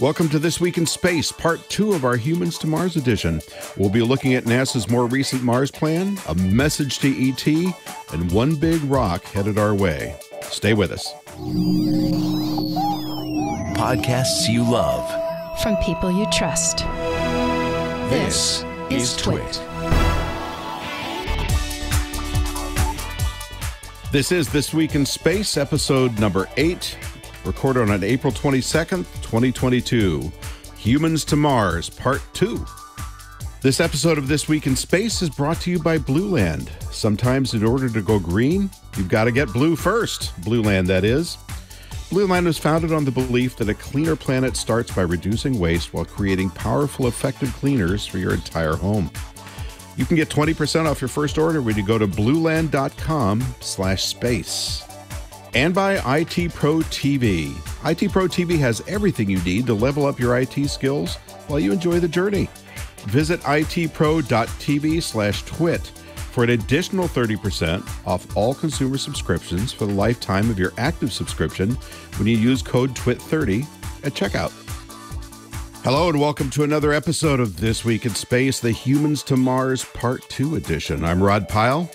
Welcome to This Week in Space, part two of our Humans to Mars edition. We'll be looking at NASA's more recent Mars plan, a message to ET, and one big rock headed our way. Stay with us. Podcasts you love. From people you trust. This, is Twit. This is This Week in Space, episode number eight, recorded on April 22nd, 2022. Humans to Mars, part two. This episode of This Week in Space is brought to you by Blue Land. Sometimes, in order to go green, you've got to get blue first. Blue Land, that is. Blue Land was founded on the belief that a cleaner planet starts by reducing waste while creating powerful, effective cleaners for your entire home. You can get 20% off your first order when you go to blueland.com slash space. And by IT Pro TV. IT Pro TV has everything you need to level up your IT skills while you enjoy the journey. Visit itpro.tv slash twit for an additional 30% off all consumer subscriptions for the lifetime of your active subscription when you use code TWIT30 at checkout. Hello and welcome to another episode of This Week in Space, the Humans to Mars Part 2 edition. I'm Rod Pyle,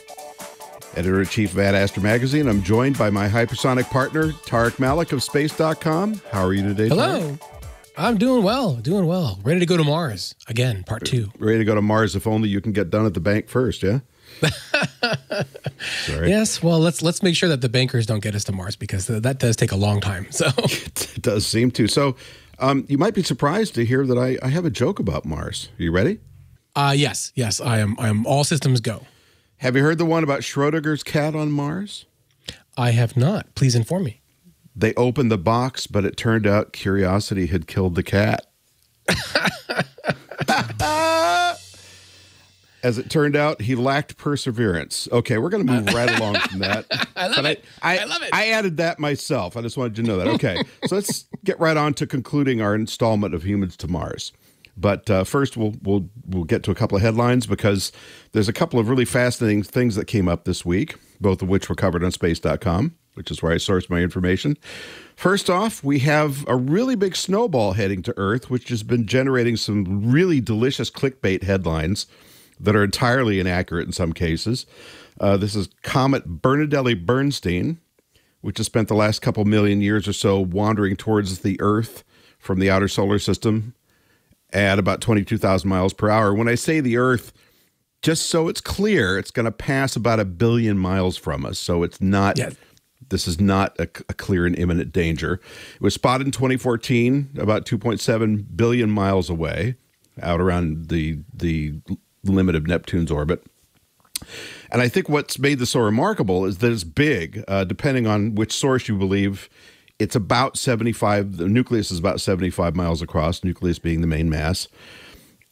editor in chief of Ad Astra Magazine. I'm joined by my hypersonic partner, Tariq Malik of Space.com. How are you today? Hello. Tariq? I'm doing well, doing well. Ready to go to Mars again, part two. Ready to go to Mars if only you can get done at the bank first, yeah? Sorry. Yes, well, let's let's make sure that the bankers don't get us to Mars because that does take a long time. So it does seem to. So um, you might be surprised to hear that I, I have a joke about Mars. Are you ready? Uh yes, yes, I am I am all systems go. Have you heard the one about Schrodinger's cat on Mars? I have not. Please inform me. They opened the box, but it turned out curiosity had killed the cat. As it turned out, he lacked perseverance. Okay, we're going to move right along from that. I love it. I, I, love it. I added that myself. I just wanted you to know that. Okay, so let's get right on to concluding our installment of Humans to Mars. But uh, first, we'll we'll we'll get to a couple of headlines because there's a couple of really fascinating things that came up this week, both of which were covered on Space.com, which is where I source my information. First off, we have a really big snowball heading to Earth, which has been generating some really delicious clickbait headlines that are entirely inaccurate in some cases. Uh, this is Comet Bernardinelli-Bernstein, which has spent the last couple million years or so wandering towards the Earth from the outer solar system at about 22,000 miles per hour. When I say the Earth, just so it's clear, it's going to pass about a billion miles from us. So it's not, yes. this is not a, a, clear and imminent danger. It was spotted in 2014, about 2.7 billion miles away, out around the, the limit of Neptune's orbit. And I think what's made this so remarkable is that it's big, uh, depending on which source you believe. It's about 75, the nucleus is about 75 miles across, nucleus being the main mass.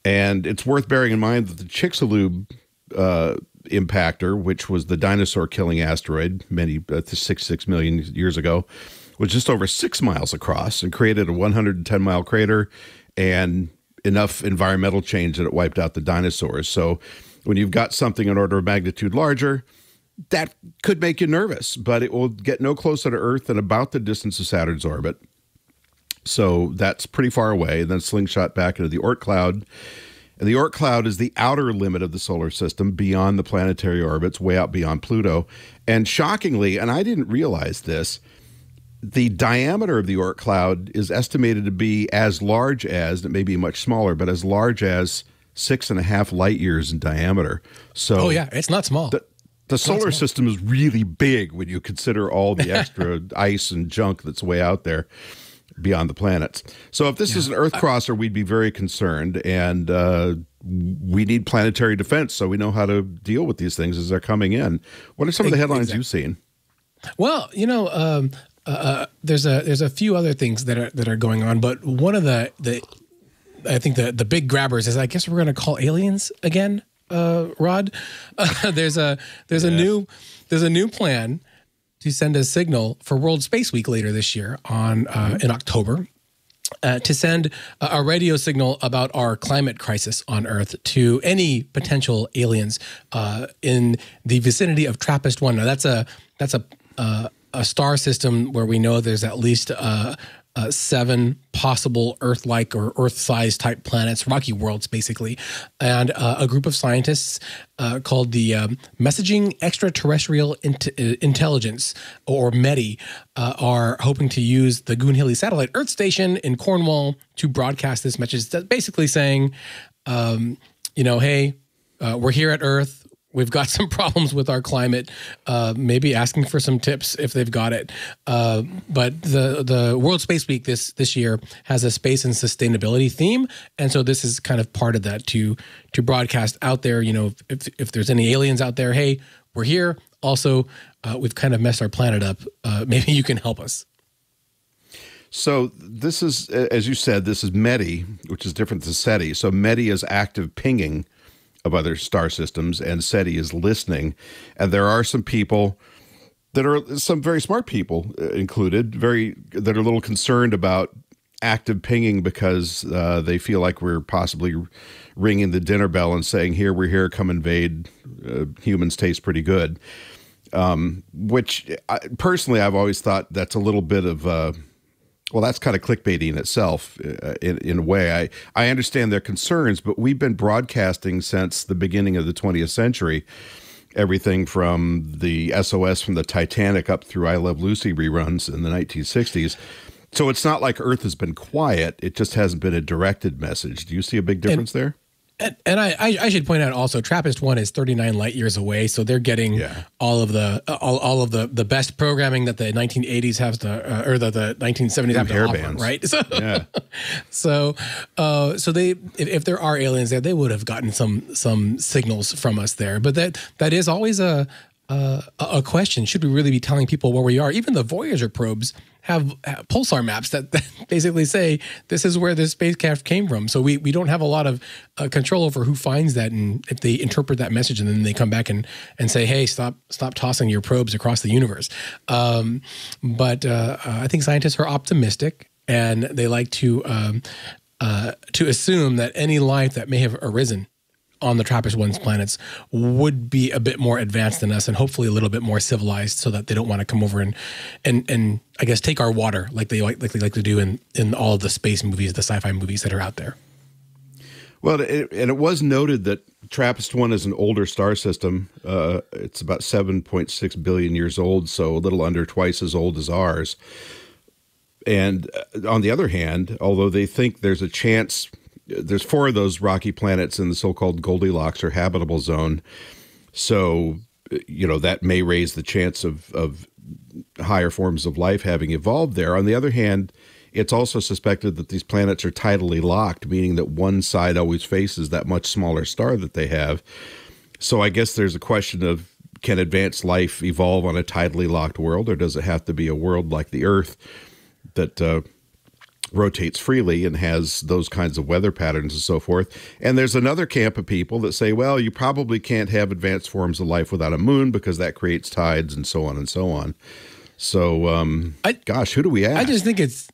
And it's worth bearing in mind that the Chicxulub uh, impactor, which was the dinosaur killing asteroid many, uh, six, six million years ago, was just over six miles across and created a 110 mile crater and enough environmental change that it wiped out the dinosaurs. So when you've got something an order of magnitude larger, that could make you nervous, but it will get no closer to Earth than about the distance of Saturn's orbit. So that's pretty far away. Then slingshot back into the Oort cloud. And the Oort cloud is the outer limit of the solar system beyond the planetary orbits, way out beyond Pluto. And shockingly, and I didn't realize this, the diameter of the Oort cloud is estimated to be as large as, it may be much smaller, but as large as six and a half light years in diameter. So, oh, yeah, it's not small. The, the solar system is really big when you consider all the extra ice and junk that's way out there beyond the planets. So, if this yeah. is an Earth crosser, we'd be very concerned. And uh, we need planetary defense so we know how to deal with these things as they're coming in. What are some of the headlines exactly. you've seen? Well, you know, um, uh, uh, there's a there's a few other things that are that are going on, but one of the the I think the the big grabbers is I guess we're going to call aliens again, uh, Rod. Uh, there's a there's yes. a new there's a new plan to send a signal for World Space Week later this year on uh, mm-hmm. in October. Uh, to send a radio signal about our climate crisis on Earth to any potential aliens uh, in the vicinity of TRAPPIST one. Now that's a that's a uh, a star system where we know there's at least uh, uh, seven possible Earth-like or Earth-sized type planets, rocky worlds, basically, and uh, a group of scientists uh, called the um, Messaging Extraterrestrial Int- uh, Intelligence, or METI, uh, are hoping to use the Goonhilly Satellite Earth Station in Cornwall to broadcast this message. Basically saying, um, you know, hey, uh, we're here at Earth. We've got some problems with our climate. Uh, maybe asking for some tips if they've got it. Uh, but the the World Space Week this this year has a space and sustainability theme, and so this is kind of part of that to to broadcast out there. You know, if if there's any aliens out there, hey, we're here. Also, uh, we've kind of messed our planet up. Uh, maybe you can help us. So this is, as you said, this is METI, which is different than SETI. So METI is active pinging of other star systems, and SETI is listening. And there are some people that are some very smart people uh, included, very that are a little concerned about active pinging because uh, they feel like we're possibly ringing the dinner bell and saying, "Here, we're here. Come invade. Uh, humans taste pretty good." Um, which I, personally, I've always thought that's a little bit of. Uh, well, that's kind of clickbaity in itself, uh, in, in a way. I, I understand their concerns, but we've been broadcasting since the beginning of the 20th century. Everything from the SOS from the Titanic up through I Love Lucy reruns in the 1960s. So it's not like Earth has been quiet. It just hasn't been a directed message. Do you see a big difference and, there? And, and I, I, should point out also, Trappist One is 39 light years away, so they're getting yeah. all of the all, all of the, the best programming that the 1980s has to, uh, or the, the 1970s have to offer, bands. right? So, yeah. so, uh, so they if, if, there are aliens there, they would have gotten some some signals from us there. But that that is always a uh, a question: Should we really be telling people where we are? Even the Voyager probes have, have pulsar maps that, basically say this is where this spacecraft came from. So we we don't have a lot of uh, control over who finds that and if they interpret that message and then they come back and and say, hey, stop stop tossing your probes across the universe. Um, but uh, I think scientists are optimistic and they like to um, uh, to assume that any life that may have arisen on the TRAPPIST one's planets would be a bit more advanced than us and hopefully a little bit more civilized so that they don't want to come over and and and I guess take our water like they like, like they like to do in in all of the space movies, the sci-fi movies that are out there. Well, it, and it was noted that TRAPPIST one is an older star system. Uh, it's about 7.6 billion years old, so a little under twice as old as ours. And uh, on the other hand, although they think there's a chance there's four of those rocky planets in the so-called Goldilocks or habitable zone. So, you know, that may raise the chance of of higher forms of life having evolved there. On the other hand, it's also suspected that these planets are tidally locked, meaning that one side always faces that much smaller star that they have. So I guess there's a question of can advanced life evolve on a tidally locked world, or does it have to be a world like the Earth that uh, rotates freely and has those kinds of weather patterns and so forth. And there's another camp of people that say, well, you probably can't have advanced forms of life without a moon because that creates tides and so on and so on. So, um, I, gosh, who do we ask? I just think it's.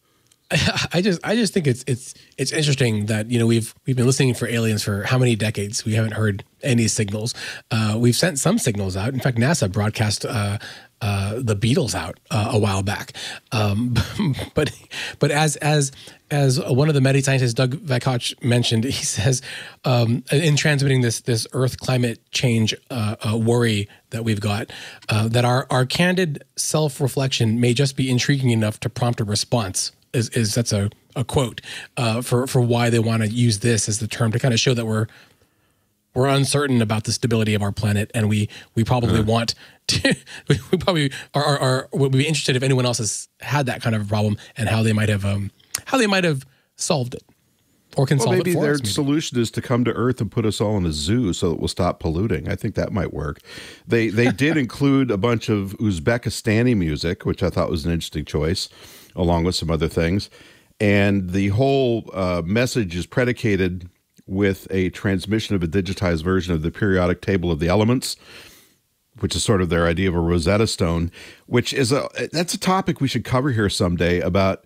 I just I just think it's it's it's interesting that you know we've we've been listening for aliens for how many decades we haven't heard any signals. Uh, we've sent some signals out. In fact, NASA broadcast uh, uh, the Beatles out uh, a while back. Um, but but as as as one of the METI scientists, Doug Vakoch, mentioned, he says um, in transmitting this this Earth climate change uh, uh worry that we've got, uh, that our our candid self reflection may just be intriguing enough to prompt a response. Is, is that's a, a quote for for why they want to use this as the term to kind of show that we're we're uncertain about the stability of our planet, and we we probably uh-huh. want to. we, probably are, are, are, would be interested if anyone else has had that kind of a problem and how they might have um how they might have solved it or can well, solve maybe it for their us, maybe. solution is to come to Earth and put us all in a zoo so that we'll stop polluting. I think that might work. They they did include a bunch of Uzbekistani music, which I thought was an interesting choice, along with some other things. And the whole uh, message is predicated with a transmission of a digitized version of the periodic table of the elements which is sort of their idea of a Rosetta Stone, which is a that's a topic we should cover here someday about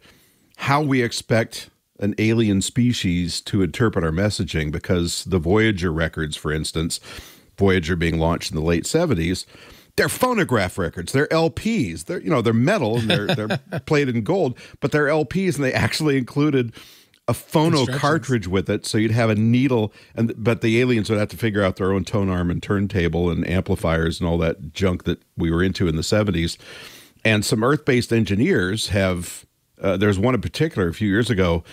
how we expect an alien species to interpret our messaging because the Voyager records, for instance, Voyager being launched in the late 70s, they're phonograph records. They're LPs. They're you know they're metal and they're they're plated in gold, but they're LPs, and they actually included a phono cartridge with it, so you'd have a needle, and but the aliens would have to figure out their own tone arm and turntable and amplifiers and all that junk that we were into in the seventies. And some Earth-based engineers have. Uh, there's one in particular a few years ago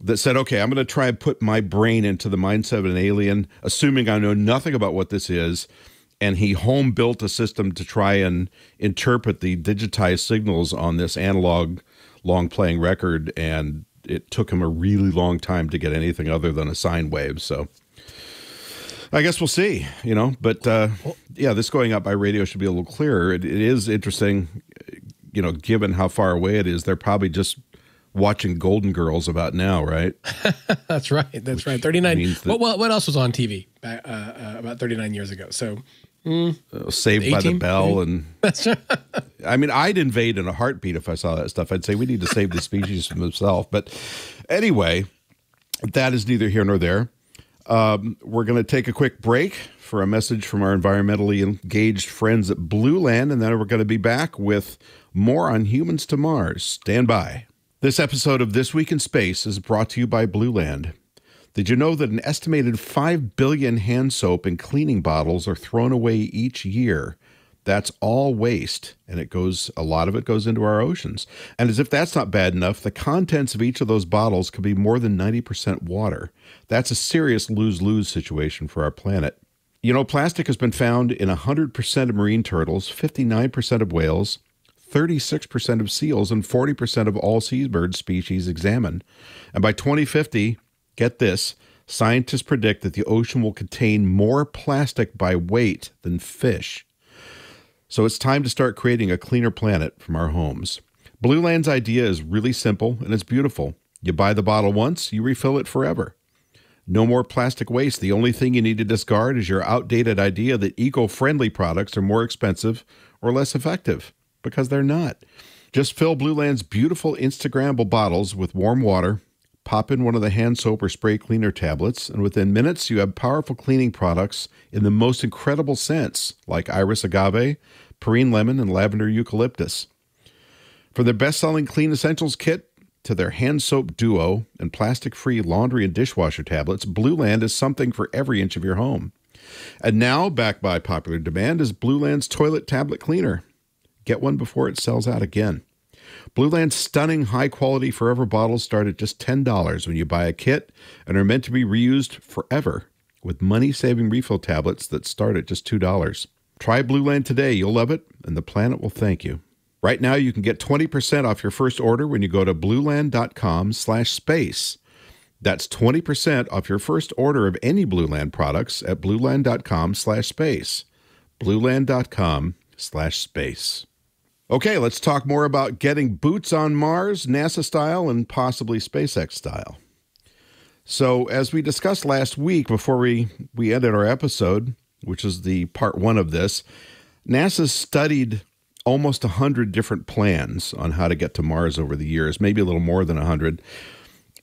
that said, "Okay, I'm going to try and put my brain into the mindset of an alien, assuming I know nothing about what this is." And he home built a system to try and interpret the digitized signals on this analog long playing record, and it took him a really long time to get anything other than a sine wave. So I guess we'll see, you know. But uh, yeah, this going up by radio should be a little clearer. It, it is interesting, you know, given how far away it is. They're probably just watching Golden Girls about now, right? That's right. That's right. 39. means that- What, what, what else was on TV uh, uh, about 39 years ago? So Uh, Saved by the Bell, and I mean, I'd invade in a heartbeat if I saw that stuff. I'd say we need to save the species from itself. But anyway, that is neither here nor there. Um, we're going to take a quick break for a message from our environmentally engaged friends at Blue Land, and then we're going to be back with more on humans to Mars. Stand by. This episode of This Week in Space is brought to you by Blue Land. Did you know that an estimated 5 billion hand soap and cleaning bottles are thrown away each year? That's all waste, and it goes a lot of it goes into our oceans. And as if that's not bad enough, the contents of each of those bottles could be more than 90% water. That's a serious lose-lose situation for our planet. You know, plastic has been found in 100% of marine turtles, 59% of whales, 36% of seals, and 40% of all seabird species examined. And by 2050, get this, scientists predict that the ocean will contain more plastic by weight than fish. So it's time to start creating a cleaner planet from our homes. Blue Land's idea is really simple and it's beautiful. You buy the bottle once, you refill it forever. No more plastic waste. The only thing you need to discard is your outdated idea that eco friendly products are more expensive or less effective, because they're not. Just fill Blue Land's beautiful Instagrammable bottles with warm water, pop in one of the hand soap or spray cleaner tablets, and within minutes you have powerful cleaning products in the most incredible scents, like iris agave, perrine lemon, and lavender eucalyptus. From their best selling Clean Essentials kit to their hand soap duo and plastic free laundry and dishwasher tablets, Blue Land is something for every inch of your home. And now, backed by popular demand, is Blue Land's toilet tablet cleaner. Get one before it sells out again. Blue Land's stunning high quality forever bottles start at just $10 when you buy a kit and are meant to be reused forever with money saving refill tablets that start at just $2. Try Blue Land today. You'll love it, and the planet will thank you. Right now, you can get 20% off your first order when you go to blueland.com slash space. That's 20% off your first order of any Blue Land products at blueland.com slash space. blueland.com slash space. Okay, let's talk more about getting boots on Mars, NASA style, and possibly SpaceX style. So, as we discussed last week before we, we ended our episode, which is the part one of this, NASA studied almost 100 different plans on how to get to Mars over the years, maybe a little more than 100.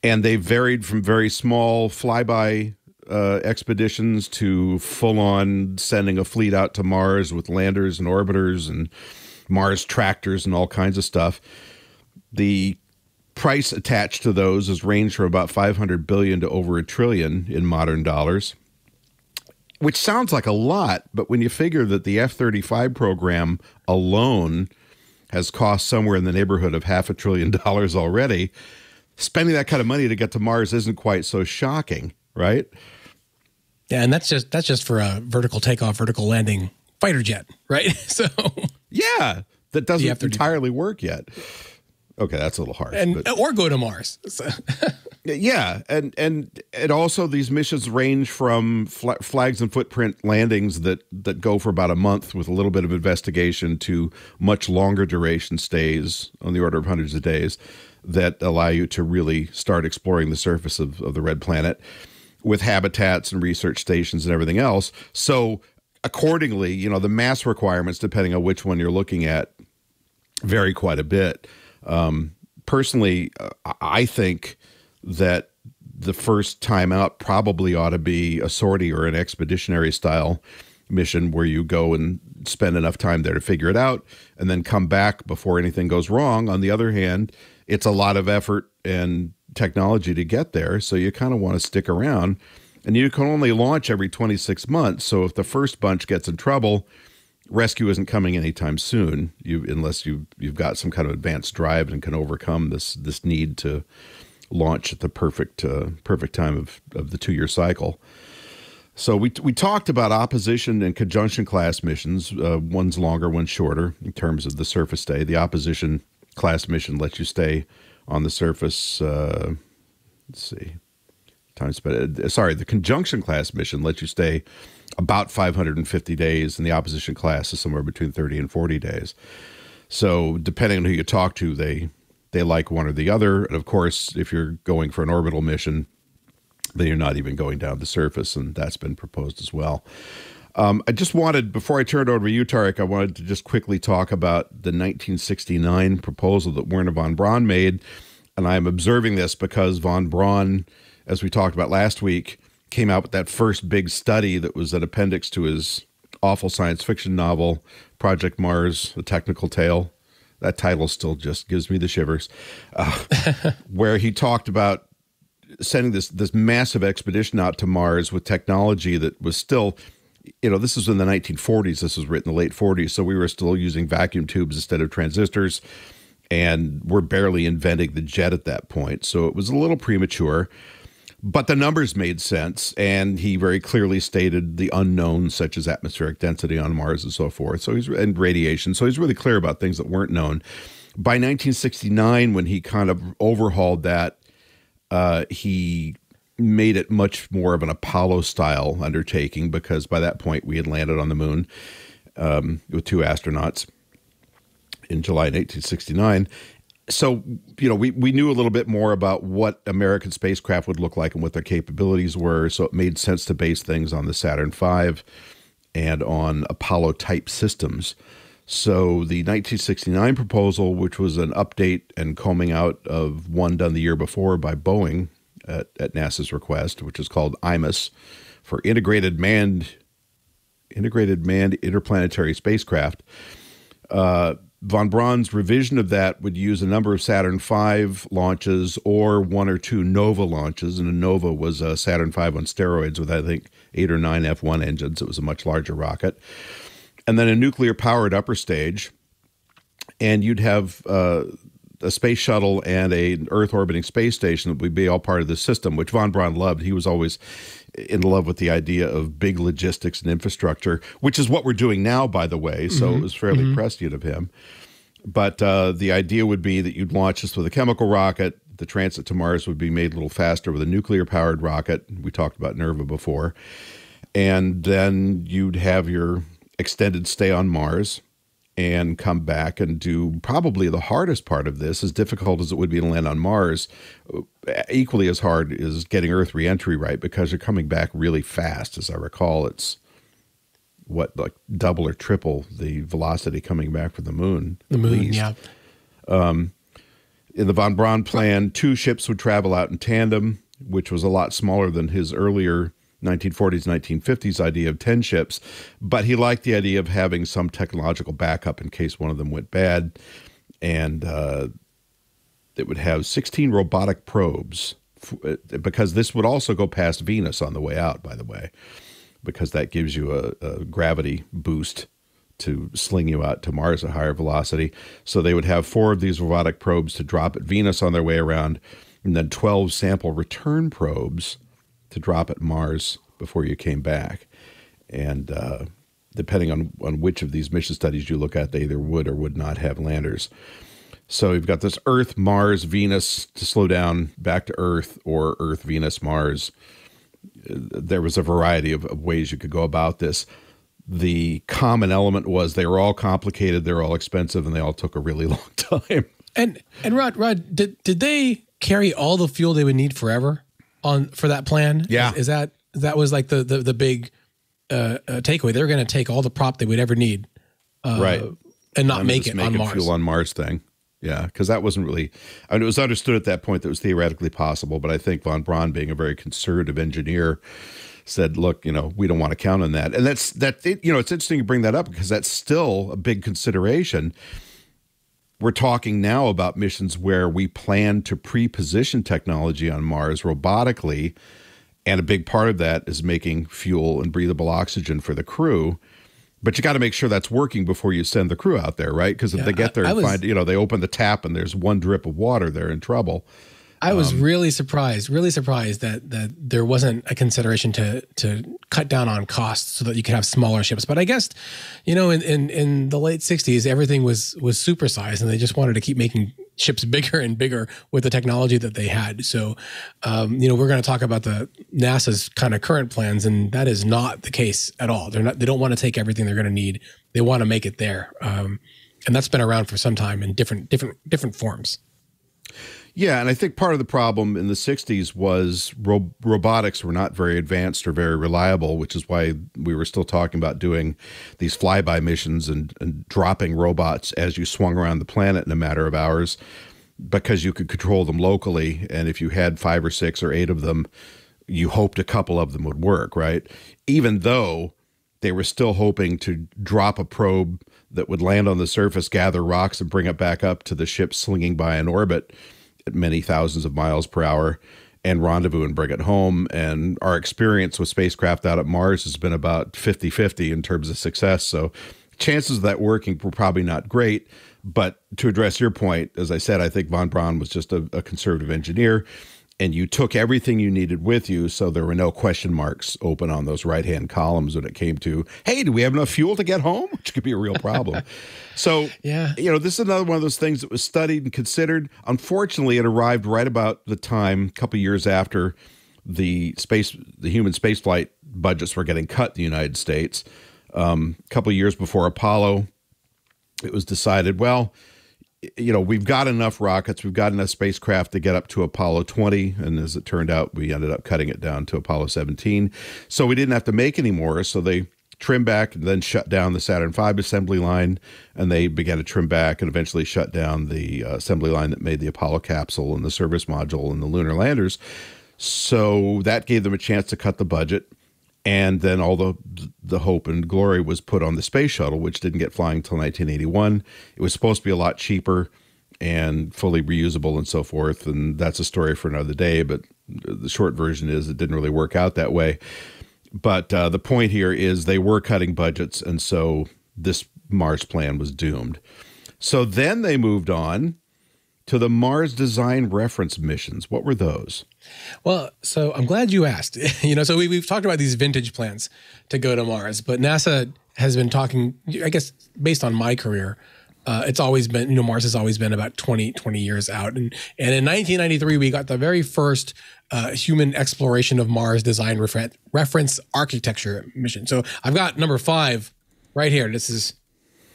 And they varied from very small flyby uh, expeditions to full on sending a fleet out to Mars with landers and orbiters and Mars tractors and all kinds of stuff. The price attached to those has ranged from about 500 billion to over a trillion in modern dollars which sounds like a lot, but when you figure that the F 35 program alone has cost somewhere in the neighborhood of half a trillion dollars already, spending that kind of money to get to Mars isn't quite so shocking, right? Yeah, and that's just that's just for a vertical takeoff, vertical landing fighter jet, right? So Yeah, that doesn't F-35. entirely work yet. Okay, that's a little harsh. and but- or go to Mars. So, Yeah, and and and also these missions range from fla- flags and footprint landings that that go for about a month with a little bit of investigation to much longer duration stays on the order of hundreds of days that allow you to really start exploring the surface of, of the red planet with habitats and research stations and everything else. So accordingly, you know, the mass requirements depending on which one you're looking at vary quite a bit. Um, personally, uh, I think that the first time out probably ought to be a sortie or an expeditionary style mission where you go and spend enough time there to figure it out and then come back before anything goes wrong. On the other hand, it's a lot of effort and technology to get there. So you kind of want to stick around. And you can only launch every 26 months. So if the first bunch gets in trouble, rescue isn't coming anytime soon. You unless you you've got some kind of advanced drive and can overcome this this need to launch at the perfect uh, perfect time of, of the two year cycle. So we we talked about opposition and conjunction class missions. Uh, one's longer, one's shorter in terms of the surface stay. The opposition class mission lets you stay on the surface. Uh, let's see, spent. Uh, sorry, the conjunction class mission lets you stay about 550 days, and the opposition class is somewhere between 30 and 40 days. So depending on who you talk to, they they like one or the other. And of course, if you're going for an orbital mission, then you're not even going down the surface, and that's been proposed as well. Um, I just wanted, before I turn it over to you, Tariq, I wanted to just quickly talk about the 1969 proposal that Wernher von Braun made. And I'm observing this because von Braun, as we talked about last week, came out with that first big study that was an appendix to his awful science fiction novel, Project Mars, The Technical Tale. That title still just gives me the shivers. Uh, where he talked about sending this this massive expedition out to Mars with technology that was still, you know, this was in the 1940s. This was written in the late 40s, so we were still using vacuum tubes instead of transistors, and we're barely inventing the jet at that point. So it was a little premature. But the numbers made sense, and he very clearly stated the unknowns, such as atmospheric density on Mars and so forth. So he's and radiation. So he's really clear about things that weren't known. By 1969, when he kind of overhauled that, uh, he made it much more of an Apollo style undertaking because by that point we had landed on the moon um, with two astronauts in July 1969 so you know we, we knew a little bit more about what american spacecraft would look like and what their capabilities were. So it made sense to base things on the saturn v and on apollo type systems. So the 1969 proposal which was an update and combing out of one done the year before by boeing at, at nasa's request which is called IMIS for integrated manned integrated manned interplanetary spacecraft uh, Von Braun's revision of that would use a number of Saturn V launches or one or two Nova launches. And a Nova was a Saturn V on steroids with, I think, eight or nine F 1 engines. It was a much larger rocket. And then a nuclear powered upper stage. And you'd have uh, a space shuttle and a Earth orbiting space station that would be all part of the system, which von Braun loved. He was always in love with the idea of big logistics and infrastructure, which is what we're doing now, by the way. So mm-hmm. it was fairly mm-hmm. prescient of him. But uh, the idea would be that you'd launch this with a chemical rocket. The transit to Mars would be made a little faster with a nuclear powered rocket. We talked about NERVA before. And then you'd have your extended stay on Mars and come back and do probably the hardest part of this, as difficult as it would be to land on Mars, equally as hard is getting Earth reentry right because you're coming back really fast. As I recall, it's what like double or triple the velocity coming back from the moon. The moon, yeah. Um, in the von Braun plan, two ships would travel out in tandem, which was a lot smaller than his earlier 1940s, 1950s idea of 10 ships, but he liked the idea of having some technological backup in case one of them went bad. And uh, it would have 16 robotic probes, uh, because this would also go past Venus on the way out, by the way, because that gives you a, a gravity boost to sling you out to Mars at higher velocity. So they would have four of these robotic probes to drop at Venus on their way around, and then 12 sample return probes to drop at Mars before you came back. And uh, depending on, on which of these mission studies you look at, they either would or would not have landers. So you've got this Earth, Mars, Venus to slow down back to Earth, or Earth, Venus, Mars. There was a variety of, of ways you could go about this. The common element was they were all complicated, they're all expensive, and they all took a really long time. And and Rod, Rod, did did they carry all the fuel they would need forever? On for that plan? Yeah, is, is that that was like the the, the big uh, uh, takeaway? They're going to take all the prop they would ever need, uh, right, and not make it on Mars. Fuel on Mars thing. Yeah, because that wasn't really. I mean, it was understood at that point that it was theoretically possible, but I think von Braun, being a very conservative engineer, said, "Look, you know, we don't want to count on that." And that's that. It, you know, it's interesting you bring that up because that's still a big consideration. We're talking now about missions where we plan to pre-position technology on Mars robotically, and a big part of that is making fuel and breathable oxygen for the crew. But you got to make sure that's working before you send the crew out there, right? Because if Yeah, they get there I- I and was- find, you know, they open the tap and there's one drip of water, they're in trouble. I was Um, really surprised, really surprised that that there wasn't a consideration to to cut down on costs so that you could have smaller ships. But I guess, you know, in in, in the late '60s, everything was was supersized, and they just wanted to keep making ships bigger and bigger with the technology that they had. So, um, you know, we're going to talk about the NASA's kind of current plans, and that is not the case at all. They're not. They don't want to take everything they're going to need. They want to make it there, um, and that's been around for some time in different different different forms. Yeah, and I think part of the problem in the 60s was ro- robotics were not very advanced or very reliable, which is why we were still talking about doing these flyby missions and, and dropping robots as you swung around the planet in a matter of hours because you could control them locally. And if you had five or six or eight of them, you hoped a couple of them would work, right? Even though they were still hoping to drop a probe that would land on the surface, gather rocks, and bring it back up to the ship slinging by in orbit at many thousands of miles per hour and rendezvous and bring it home. And our experience with spacecraft out at Mars has been about 50 50 in terms of success. So chances of that working were probably not great. But to address your point, as I said, I think von Braun was just a, a conservative engineer and you took everything you needed with you so there were no question marks open on those right hand columns when it came to hey do we have enough fuel to get home? Which could be a real problem. So Yeah. you know this is another one of those things that was studied and considered. Unfortunately it arrived right about the time a couple years after the space the human spaceflight budgets were getting cut in the united states. Um, a couple years before apollo it was decided well you know, we've got enough rockets, we've got enough spacecraft to get up to Apollo 20. And as it turned out, we ended up cutting it down to Apollo 17. So we didn't have to make any more. So they trimmed back and then shut down the Saturn V assembly line. And they began to trim back and eventually shut down the uh, assembly line that made the Apollo capsule and the service module and the lunar landers. So that gave them a chance to cut the budget. And then all the the hope and glory was put on the space shuttle, which didn't get flying until 1981. It was supposed to be a lot cheaper and fully reusable and so forth. And that's a story for another day. But the short version is it didn't really work out that way. But uh, the point here is they were cutting budgets, and so this Mars plan was doomed. So then they moved on to the Mars Design Reference missions. What were those? Well, so I'm glad you asked. you know, so we, we've talked about these vintage plans to go to Mars, but NASA has been talking, I guess, based on my career, uh, it's always been, you know, Mars has always been about 20, 20 years out. And, and in 1993, we got the very first uh, human exploration of Mars design refer- reference architecture mission. So I've got number five right here. This is,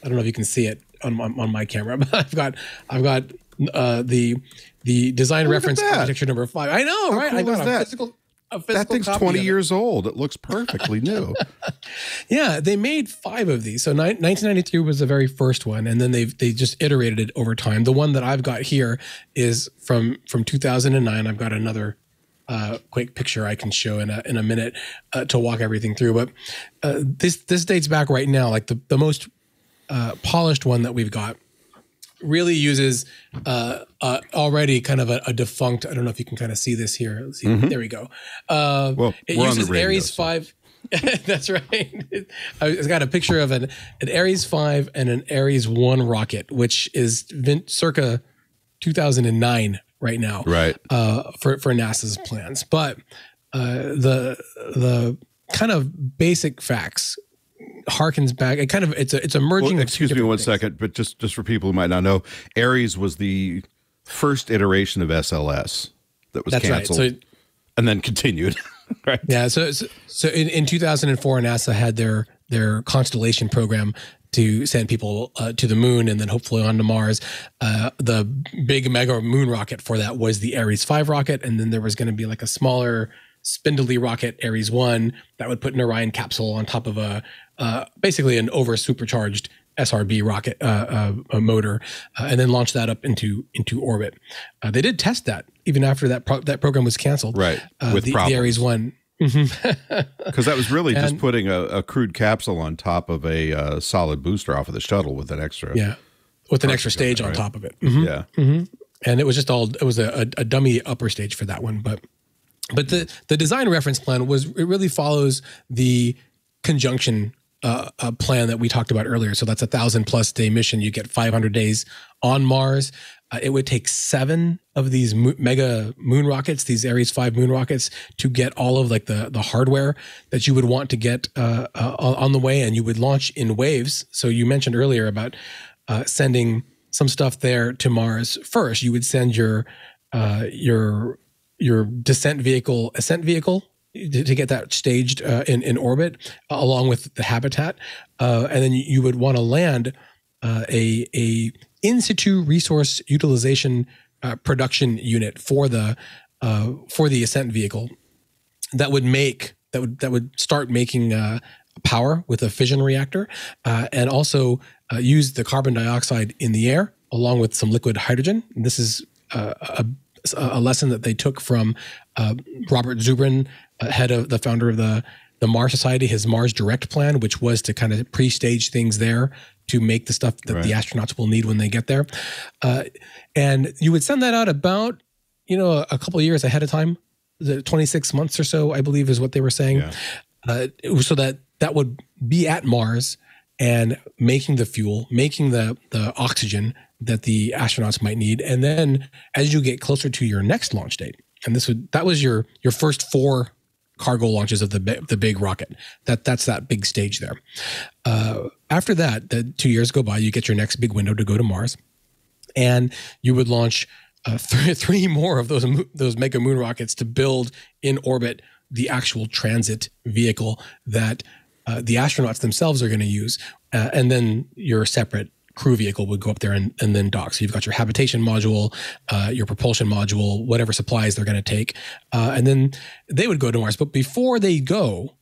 I don't know if you can see it on, on, on my camera, but I've got, I've got uh, the, the design Look reference architecture number five. I know, right? I cool got a that? physical, a physical That thing's copy 20 of it. years old. It looks perfectly new. Yeah, they made five of these. So ni- 1993 was the very first one, and then they they just iterated it over time. The one that I've got here is from from 2009. I've got another uh, quick picture I can show in a in a minute uh, to walk everything through. But uh, this this dates back right now. Like the the most uh, polished one that we've got really uses uh, uh, already kind of a, a defunct. I don't know if you can kind of see this here. See. There we go. Uh, Well, it we're on the uses radio, Ares so- five. That's right. I've got a picture of an, an Ares 5 and an Ares 1 rocket, which is vin- circa 2009 right now Right. uh, for, for NASA's plans. But uh, the the kind of basic facts harkens back. It kind of it's a it's a merging. Well, excuse me one things. second, but just just for people who might not know, Ares was the first iteration of SLS that was That's canceled right. So and then continued. right. Yeah, so so, so in, in 2004, NASA had their their constellation program to send people uh, to the moon and then hopefully onto Mars. Uh, the big mega moon rocket for that was the Ares 5 rocket, and then there was going to be like a smaller spindly rocket, Ares 1, that would put an Orion capsule on top of a uh, basically an over supercharged SRB rocket uh, uh, motor, uh, and then launch that up into into orbit. Uh, they did test that even after that pro- that program was canceled. Right, uh, with the, the. Ares one. Because that was really just putting a, a crewed capsule on top of a uh, solid booster off of the shuttle with an extra. Yeah, with an extra stage on right? top of it. Mhm. Yeah. and it was just all it was a, a, a dummy upper stage for that one but but the the design reference plan was it really follows the conjunction uh, uh, plan that we talked about earlier. So that's a thousand plus day mission. You get 500 days on mars. Uh, it would take seven of these mo- mega moon rockets these ares 5 moon rockets to get all of like the the hardware that you would want to get uh, uh, on the way. And you would launch in waves. So you mentioned earlier about uh, sending some stuff there to Mars first. You would send your uh, your your descent vehicle, ascent vehicle, to, get that staged uh, in in orbit, uh, along with the habitat, uh, and then you would want to land uh, a a in situ resource utilization uh, production unit for the for the ascent vehicle that would make that would that would start making power with a fission reactor, and also use the carbon dioxide in the air along with some liquid hydrogen. And this is a, a lesson that they took from uh, Robert Zubrin, uh, head of the founder of the the Mars Society, his Mars Direct plan, which was to kind of pre-stage things there to make the stuff that the astronauts will need when they get there. Uh, and you would send that out about you know a, couple of years ahead of time. The 26 months or so i believe is what they were saying. Uh, so that that would be at mars and making the fuel making the the oxygen that the astronauts might need. And then as you get closer to your next launch date and this would that was your your first four cargo launches of the the big rocket. That that's that big stage there. Uh, after that the two years go by you get your next big window to go to mars. And you would launch uh, three, three more of those those mega moon rockets to build in orbit the actual transit vehicle that uh, the astronauts themselves are going to use, uh, and then your separate crew vehicle would go up there and, and then dock. So you've got your habitation module, uh, your propulsion module, whatever supplies they're going to take, uh, and then they would go to Mars. But before they go,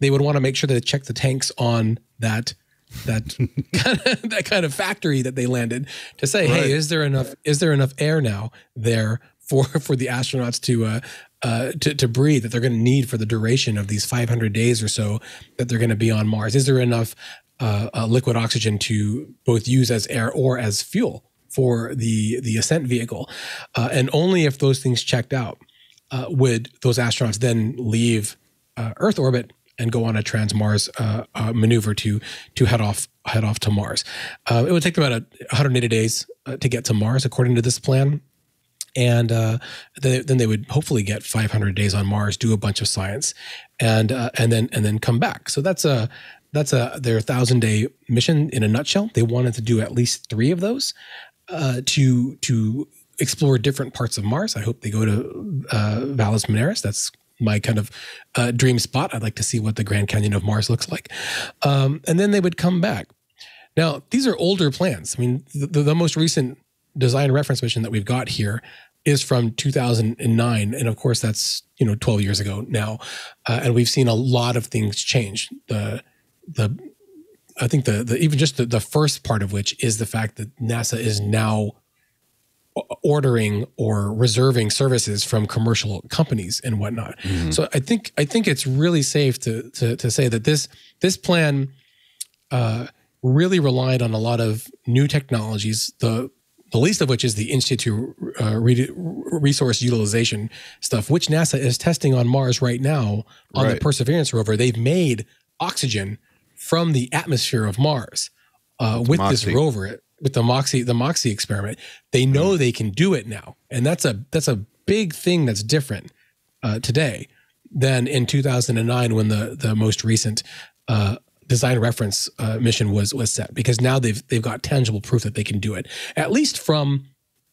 they would want to make sure that they check the tanks on that that kind of, that kind of factory that they landed to say, Right. hey, is there enough is there enough air now there for for the astronauts to uh, uh, to, to breathe that they're going to need for the duration of these 500 days or so that they're going to be on Mars? Is there enough uh, uh, liquid oxygen to both use as air or as fuel for the the ascent vehicle? Uh, and only if those things checked out uh, would those astronauts then leave Earth orbit and go on a trans Mars uh, uh, maneuver to to head off head off to Mars. Uh, it would take them about 180 days to get to Mars, according to this plan. And uh, then, then they would hopefully get 500 days on Mars, do a bunch of science, and uh, and then and then come back. So that's a that's a their thousand day mission in a nutshell. They wanted to do at least three of those uh, to to explore different parts of Mars. I hope they go to uh, Valles Marineris. That's my kind of uh, dream spot. I'd like to see what the Grand Canyon of Mars looks like, um, and then they would come back. Now these are older plans. I mean, the, the most recent design reference mission that we've got here is from 2009 and of course that's you know 12 years ago now. Uh, and we've seen a lot of things change. The the i think the, the even just the, the first part of which is the fact that nasa is now ordering or reserving services from commercial companies and whatnot. So i think i think it's really safe to to, to say that this this plan uh, really relied on a lot of new technologies. The the least of which is the in situ uh, re- resource utilization stuff, which NASA is testing on Mars right now on the Perseverance rover. They've made oxygen from the atmosphere of Mars uh, with this rover, with the Moxie the Moxie experiment. They know they can do it now, and that's a that's a big thing that's different uh, today than in 2009 when the the most recent uh, design reference uh, mission was was set because now they've they've got tangible proof that they can do it at least from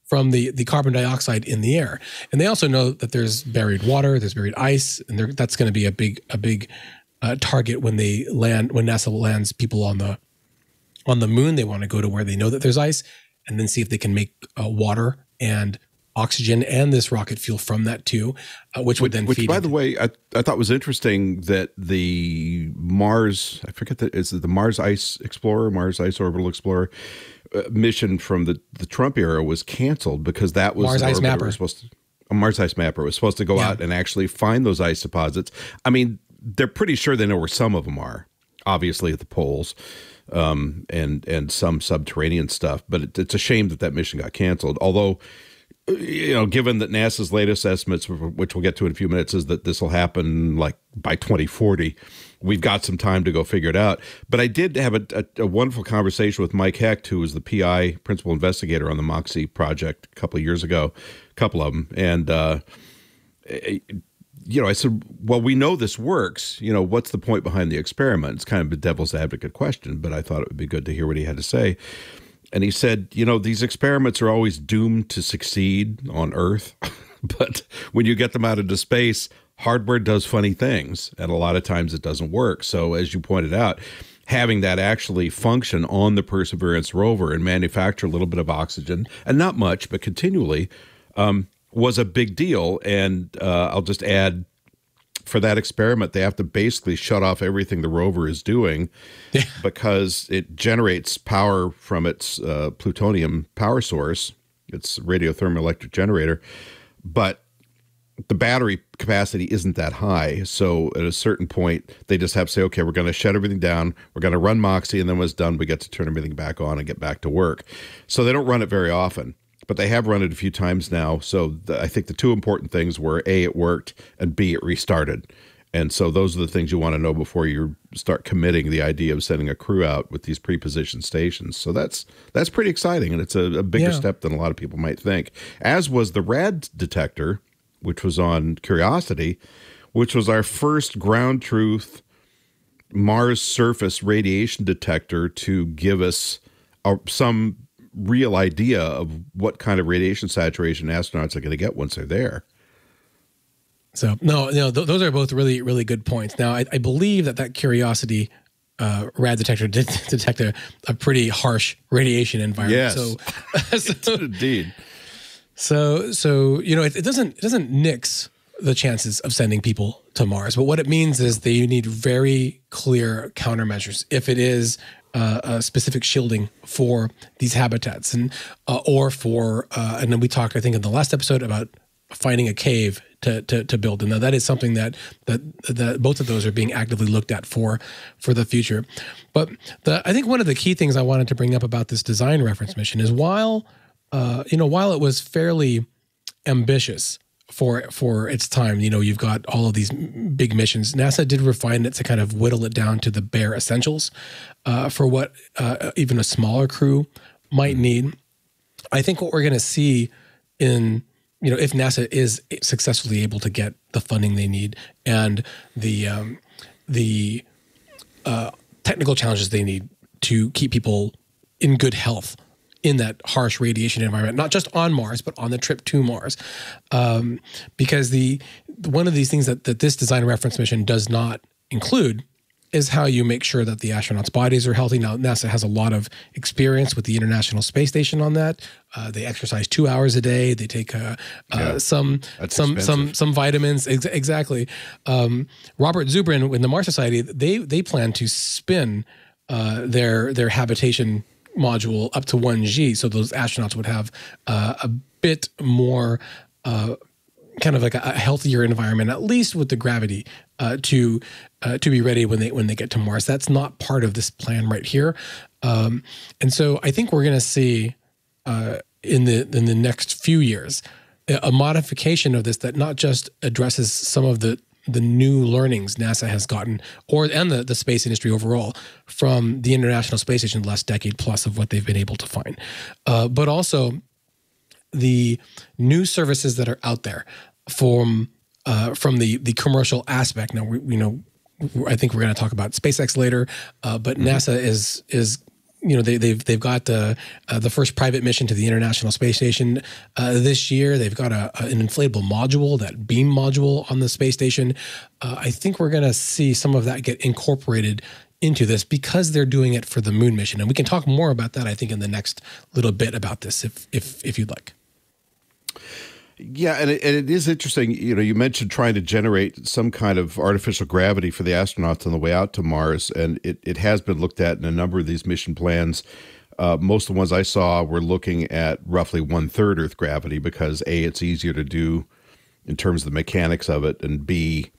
from the the carbon dioxide in the air. And they also know that there's buried water there's buried ice and that's going to be a big a big uh, target when they land when NASA lands people on the on the moon. They want to go to where they know that there's ice and then see if they can make uh, water and oxygen and this rocket fuel from that too uh, which would then Which, feed by into- the way, I, I thought was interesting that the Mars, I forget that, is it the Mars Ice Explorer, Mars Ice Orbital Explorer uh, mission from the, the Trump era was canceled because that was Mars Ice Mapper. was supposed to. a Mars Ice Mapper was supposed to go Yeah. out and actually find those ice deposits. I mean, they're pretty sure they know where some of them are, obviously at the poles, um, and and some subterranean stuff. But it, it's a shame that that mission got canceled. Although, you know, given that NASA's latest estimates, which we'll get to in a few minutes, is that this will happen like by 2040. We've got some time to go figure it out. But I did have a, a, a wonderful conversation with Mike Hecht, who was the PI, principal investigator on the Moxie project a couple of years ago, a couple of them, and. uh you know, I said, well, we know this works. You know, what's the point behind the experiment? It's kind of a devil's advocate question, but I thought it would be good to hear what he had to say. And he said, you know, these experiments are always doomed to succeed on Earth, but when you get them out into space, hardware does funny things, and a lot of times it doesn't work. So, as you pointed out, having that actually function on the Perseverance rover and manufacture a little bit of oxygen, and not much, but continually, um, was a big deal. And uh, I'll just add for that experiment, they have to basically shut off everything the rover is doing because it generates power from its uh, plutonium power source, its radiothermoelectric generator. But the battery capacity isn't that high. So at a certain point, they just have to say, okay, we're going to shut everything down. We're going to run Moxie. And then when it's done, we get to turn everything back on and get back to work. So they don't run it very often, but they have run it a few times now. So the, I think the two important things were A, it worked, and B, it restarted. And so those are the things you want to know before you start committing the idea of sending a crew out with these pre-positioned stations. So that's that's pretty exciting, and it's a, a bigger Yeah. step than a lot of people might think. As was the RAD detector, which was on Curiosity, which was our first ground truth Mars surface radiation detector to give us a, some real idea of what kind of radiation saturation astronauts are going to get once they're there. So no, no, th- those are both really, really good points. Now, I, I believe that that Curiosity uh, rad detector did detect a, a pretty harsh radiation environment. Yes. So, so, Indeed. so, so you know, it, it doesn't it doesn't nix the chances of sending people to Mars, but what it means is that you need very clear countermeasures. If it is uh, a specific shielding for these habitats, and uh, or for, uh, and then we talked, I think, in the last episode about finding a cave to, to, to build. And now that is something that, that, that both of those are being actively looked at for, for the future. But the, I think one of the key things I wanted to bring up about this design reference mission is while, uh, you know, while it was fairly ambitious for, for its time, you know, you've got all of these big missions. NASA did refine it to kind of whittle it down to the bare essentials, uh, for what, uh, even a smaller crew might need. I think what we're going to see in you know if NASA is successfully able to get the funding they need and the um, the uh, technical challenges they need to keep people in good health in that harsh radiation environment, not just on Mars, but on the trip to Mars. Um, because the one of these things that, that this design reference mission does not include is how you make sure that the astronauts' bodies are healthy. Now, NASA has a lot of experience with the International Space Station on that. Uh, they exercise two hours a day. They take uh, uh, some some expensive. some some vitamins. Ex- exactly. Um, Robert Zubrin in the Mars Society, they they plan to spin uh, their their habitation module up to one G, so those astronauts would have uh, a bit more. Uh, kind of like a, healthier environment, at least with the gravity, uh, to uh, to be ready when they when they get to Mars. That's not part of this plan right here, um, and so I think we're going to see uh, in the in the next few years a modification of this that not just addresses some of the the new learnings NASA has gotten, or and the, the space industry overall from the International Space Station the last decade plus of what they've been able to find, uh, but also the new services that are out there from uh, from the the commercial aspect. Now we you know I think we're going to talk about SpaceX later, uh, but NASA is is you know they, they've they've got uh, uh, the first private mission to the International Space Station uh, this year. They've got a, a- an inflatable module, that beam module on the space station. Uh, I think we're going to see some of that get incorporated into this because they're doing it for the moon mission, and we can talk more about that. I think in the next little bit about this, if if if you'd like. Yeah, and it, and it is interesting. You know, you mentioned trying to generate some kind of artificial gravity for the astronauts on the way out to Mars, and it, it has been looked at in a number of these mission plans. Uh, most of the ones I saw were looking at roughly one third Earth gravity because a it's easier to do in terms of the mechanics of it, and b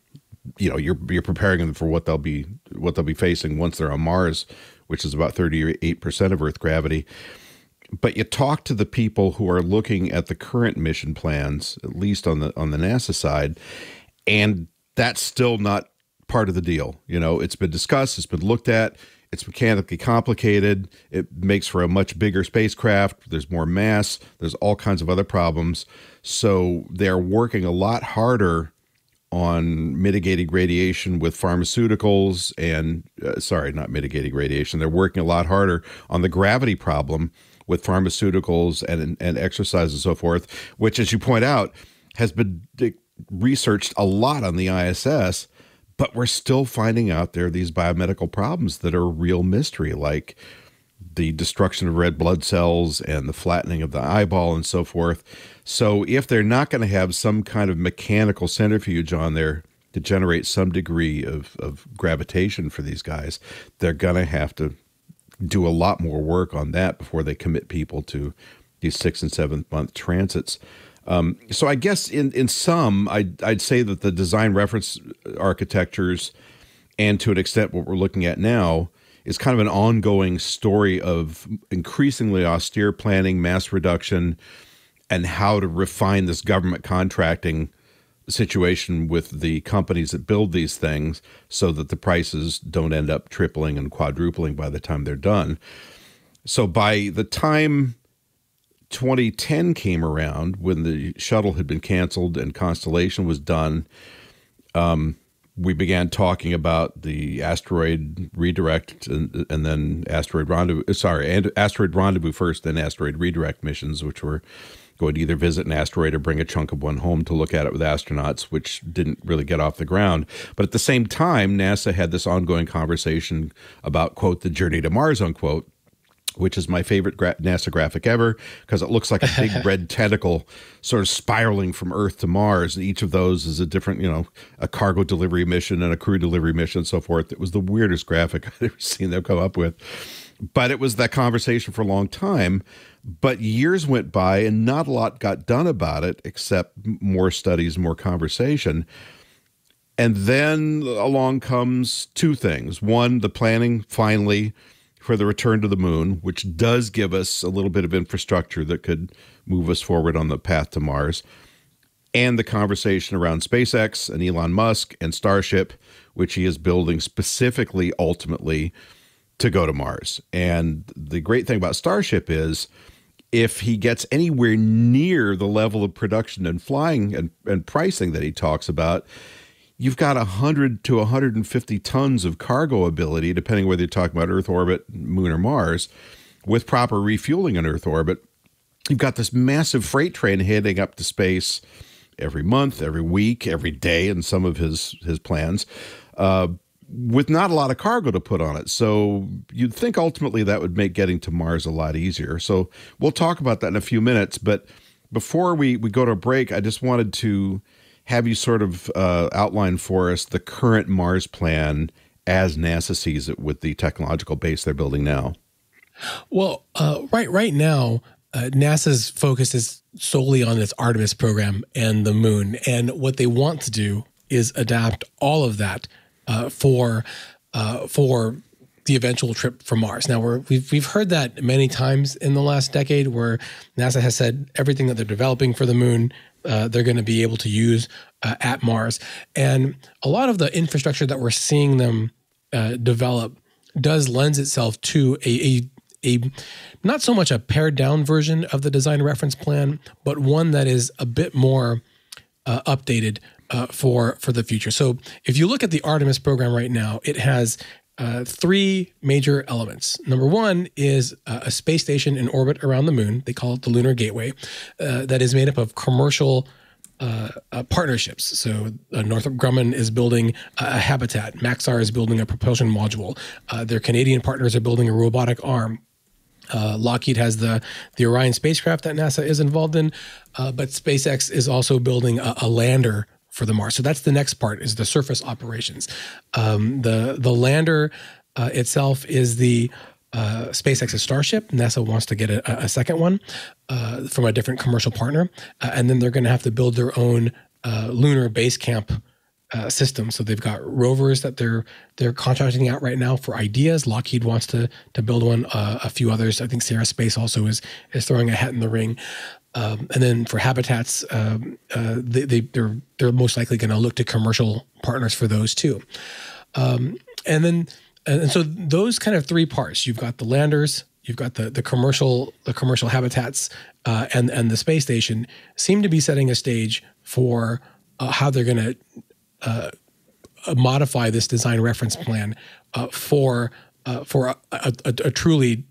you know you're you're preparing them for what they'll be what they'll be facing once they're on Mars, which is about 38% of Earth gravity. But you talk to the people who are looking at the current mission plans, at least on the on the NASA side, and that's still not part of the deal. You know, it's been discussed, it's been looked at, it's mechanically complicated, it makes for a much bigger spacecraft, there's more mass, there's all kinds of other problems. So they're working a lot harder on mitigating radiation with pharmaceuticals and uh, sorry, not mitigating radiation. They're working a lot harder on the gravity problem with pharmaceuticals and and exercise and so forth, which, as you point out, has been researched a lot on the ISS. But we're still finding out there these biomedical problems that are a real mystery, like the destruction of red blood cells and the flattening of the eyeball and so forth. So, if they're not going to have some kind of mechanical centrifuge on there to generate some degree of, of gravitation for these guys, they're going to have to do a lot more work on that before they commit people to these six and seventh month transits. Um, so I guess in in some, I'd, I'd say that the design reference architectures, and to an extent what we're looking at now, is kind of an ongoing story of increasingly austere planning, mass reduction, and how to refine this government contracting situation with the companies that build these things so that the prices don't end up tripling and quadrupling by the time they're done. So by the time 2010 came around, when the shuttle had been canceled and Constellation was done, um, we began talking about the asteroid redirect and, and then asteroid rendezvous. Sorry, and asteroid rendezvous first, then asteroid redirect missions, which were going to either visit an asteroid or bring a chunk of one home to look at it with astronauts, which didn't really get off the ground. But at the same time, NASA had this ongoing conversation about, quote, the journey to Mars, unquote, which is my favorite gra- NASA graphic ever because it looks like a big red tentacle sort of spiraling from Earth to Mars. And each of those is a different, you know, a cargo delivery mission and a crew delivery mission and so forth. It was the weirdest graphic I've ever seen them come up with. But it was that conversation for a long time. But years went by and not a lot got done about it except more studies, more conversation. And then along comes two things. One, the planning finally for the return to the moon, which does give us a little bit of infrastructure that could move us forward on the path to Mars, and the conversation around SpaceX and Elon Musk and Starship, which he is building specifically, ultimately, to go to Mars. And the great thing about Starship is if he gets anywhere near the level of production and flying and, and pricing that he talks about, you've got 100 to 150 tons of cargo ability, depending whether you're talking about Earth orbit, Moon, or Mars, with proper refueling in Earth orbit. You've got this massive freight train heading up to space every month, every week, every day in some of his his plans. Uh, with not a lot of cargo to put on it. So you'd think ultimately that would make getting to Mars a lot easier. So we'll talk about that in a few minutes. But before we, we go to a break, I just wanted to have you sort of uh, outline for us the current Mars plan as NASA sees it with the technological base they're building now. Well, uh, right right now, uh, NASA's focus is solely on its Artemis program and the moon, and what they want to do is adapt all of that uh, for uh, for the eventual trip from Mars. Now we we've we've heard that many times in the last decade, where NASA has said everything that they're developing for the moon, uh, they're going to be able to use uh, at Mars, and a lot of the infrastructure that we're seeing them uh, develop does lends itself to a, a a not so much a pared down version of the design reference plan, but one that is a bit more uh, updated uh, for for the future. So if you look at the Artemis program right now, it has uh, three major elements. Number one is uh, a space station in orbit around the moon. They call it the Lunar Gateway, uh, that is made up of commercial. Uh, uh, partnerships. So Northrop Grumman is building a habitat. Maxar is building a propulsion module. their Canadian partners are building a robotic arm. Uh, Lockheed has the the Orion spacecraft that NASA is involved in, uh, but SpaceX is also building a, a, lander for the Mars. So that's the next part is the surface operations. Um, the the lander uh, itself is the uh, SpaceX's Starship. NASA wants to get a, a second one uh, from a different commercial partner, uh, and then they're going to have to build their own uh, lunar base camp uh, system. So they've got rovers that they're they're contracting out right now for ideas. Lockheed wants to to build one. A few others. I think Sierra Space also is is throwing a hat in the ring. Um, and then for habitats, um, uh, they, they they're they're most likely going to look to commercial partners for those too. Um, and then and so those kind of three parts. You've got the landers, you've got the the commercial the commercial habitats, uh, and and the space station seem to be setting a stage for uh, how they're going to uh, modify this design reference plan uh, for uh, for a, a, a, truly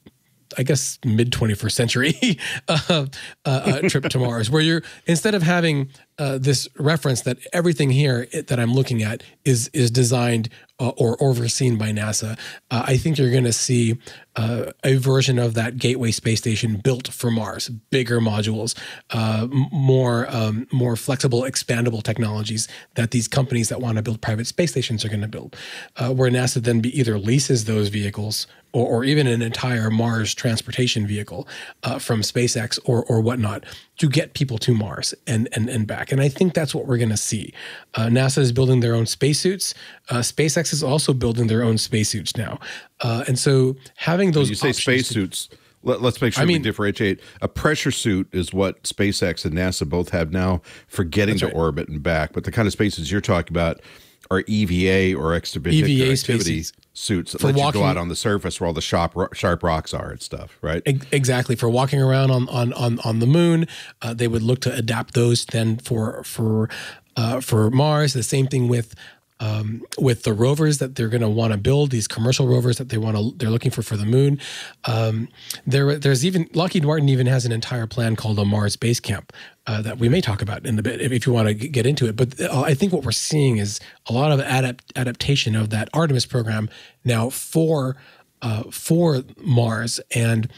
I guess mid 21st century uh, uh, trip to Mars, where you're instead of having uh, this reference that everything here that I'm looking at is is designed uh, or overseen by NASA, uh, I think you're going to see uh, a version of that Gateway space station built for Mars, bigger modules, uh, more um, more flexible, expandable technologies that these companies that want to build private space stations are going to build, where NASA then be either leases those vehicles or, or even an entire Mars transportation vehicle from SpaceX or or whatnot to get people to Mars and and and back. And I think that's what we're going to see. Uh, NASA is building their own spacesuits. Uh, SpaceX is also building their own spacesuits now. Uh, and so having those you say spacesuits. Let, us make sure I mean- we differentiate. A pressure suit is what SpaceX and NASA both have now for getting to right. orbit and back. But the kind of spaces you're talking about are EVA or extravehicular EVA activity spaces. Suits that For let you go out on the surface where all the sharp sharp rocks are and stuff, right? Exactly for walking around on on on, on the moon, uh, they would look to adapt those then for for uh, for Mars. The same thing with um, with the rovers that they're going to want to build. These commercial rovers that they want to they're looking for for the moon. Um, there there's even Lockheed Martin even has an entire plan called a Mars Base Camp uh, that we may talk about in a bit if, if you want to get into it. But uh, I think what we're seeing is a lot of adapt, adaptation of that Artemis program now for uh, for Mars and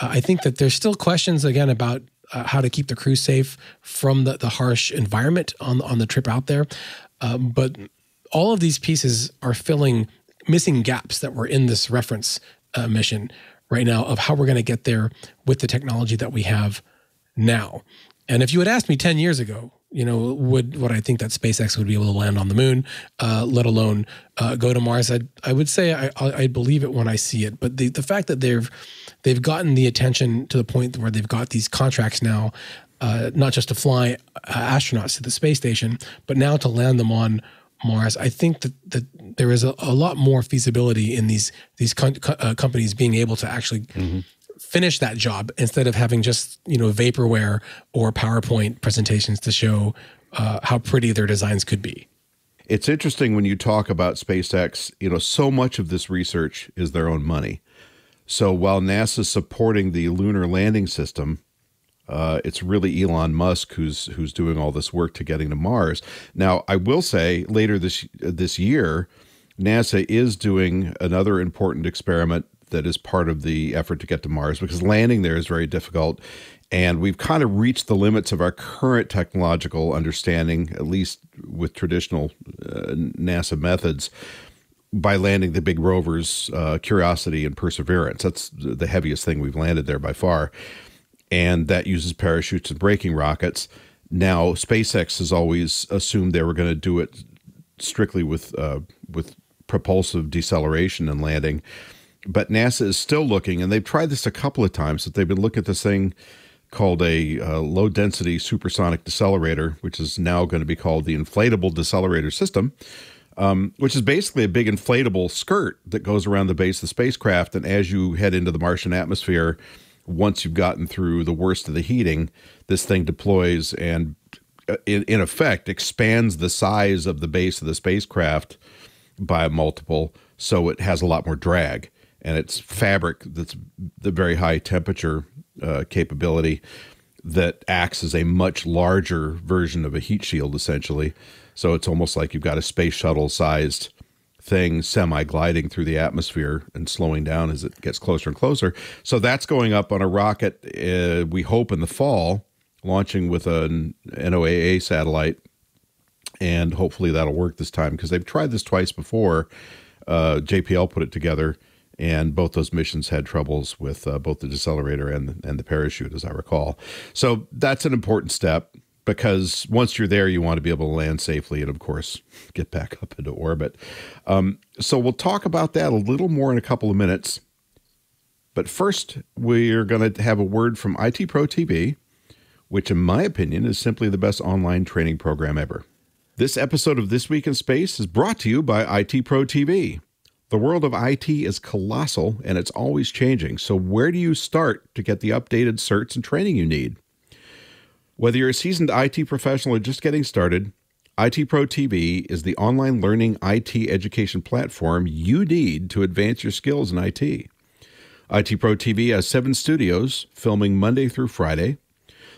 uh, I think that there's still questions again about uh, how to keep the crew safe from the, the harsh environment on on the trip out there. Um, but all of these pieces are filling missing gaps that were in this reference uh, mission right now of how we're going to get there with the technology that we have now. And if you had asked me 10 years ago, you know, would would I think that SpaceX would be able to land on the moon, uh, let alone uh, go to Mars? I'd, I would say I, I I believe it when I see it. But the, the fact that they've they've gotten the attention to the point where they've got these contracts now, uh, not just to fly uh, astronauts to the space station, but now to land them on Mars. I think that that there is a, a lot more feasibility in these these co- uh, companies being able to actually finish that job instead of having just you know vaporware or PowerPoint presentations to show uh, how pretty their designs could be. It's interesting when you talk about SpaceX, you know, so much of this research is their own money. So while NASA's supporting the lunar landing system, uh, it's really Elon Musk who's who's doing all this work to getting to Mars. Now, I will say later this this year, NASA is doing another important experiment that is part of the effort to get to Mars because landing there is very difficult. And we've kind of reached the limits of our current technological understanding, at least with traditional uh, NASA methods, by landing the big rovers, uh, Curiosity and Perseverance. That's the heaviest thing we've landed there by far. And that uses parachutes and braking rockets. Now, SpaceX has always assumed they were going to do it strictly with uh, with propulsive deceleration and landing. But NASA is still looking, and they've tried this a couple of times. That they've been looking at this thing called a uh, low density supersonic decelerator, which is now going to be called the inflatable decelerator system, um, which is basically a big inflatable skirt that goes around the base of the spacecraft. And as you head into the Martian atmosphere, once you've gotten through the worst of the heating, this thing deploys and, uh, in, in effect, expands the size of the base of the spacecraft by a multiple, so it has a lot more drag. And it's fabric that's the very high temperature uh, capability that acts as a much larger version of a heat shield, essentially. So it's almost like you've got a space shuttle sized thing semi gliding through the atmosphere and slowing down as it gets closer and closer. So that's going up on a rocket, uh, we hope in the fall, launching with an NOAA satellite. And hopefully that'll work this time because they've tried this twice before. Uh, JPL put it together, and both those missions had troubles with uh, both the decelerator and and the parachute, as I recall. So that's an important step. Because once you're there, you want to be able to land safely and, of course, get back up into orbit. Um, so we'll talk about that a little more in a couple of minutes. But first, we're going to have a word from IT Pro TV, which, in my opinion, is simply the best online training program ever. This episode of This Week in Space is brought to you by IT Pro TV. The world of IT is colossal and it's always changing. So, where do you start to get the updated certs and training you need? Whether you're a seasoned IT professional or just getting started, IT Pro TV is the online learning IT education platform you need to advance your skills in IT. IT Pro TV has seven studios filming Monday through Friday.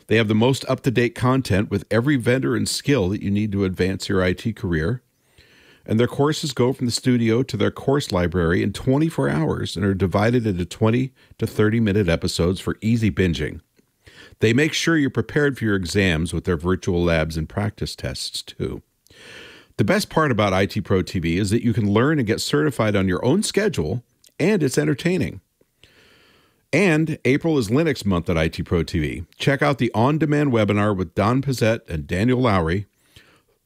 They have the most up to date content with every vendor and skill that you need to advance your IT career and their courses go from the studio to their course library in 24 hours and are divided into 20 to 30 minute episodes for easy binging. They make sure you're prepared for your exams with their virtual labs and practice tests, too. The best part about IT Pro TV is that you can learn and get certified on your own schedule, and it's entertaining. And April is Linux month at IT Pro TV. Check out the on demand webinar with Don Pezet and Daniel Lowrie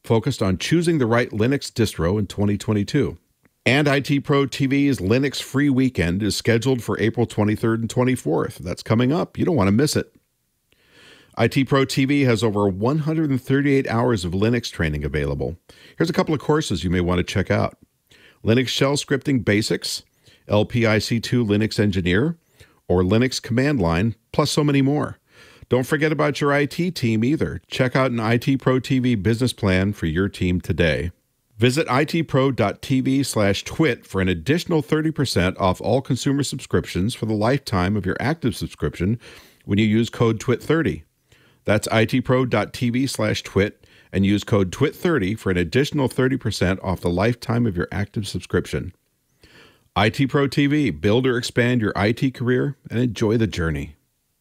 focused on choosing the right Linux distro in 2022. And IT Pro TV's Linux Free Weekend is scheduled for April 23rd and 24th. That's coming up. You don't want to miss it. IT Pro TV has over 138 hours of Linux training available. Here's a couple of courses you may want to check out Linux Shell Scripting Basics, LPIC2 Linux Engineer, or Linux Command Line, plus so many more. Don't forget about your IT team either. Check out an IT Pro TV business plan for your team today. Visit itpro.tv slash twit for an additional 30% off all consumer subscriptions for the lifetime of your active subscription when you use code TWIT30. That's itpro.tv slash twit and use code TWIT30 for an additional 30% off the lifetime of your active subscription. IT Pro TV, build or expand your IT career and enjoy the journey.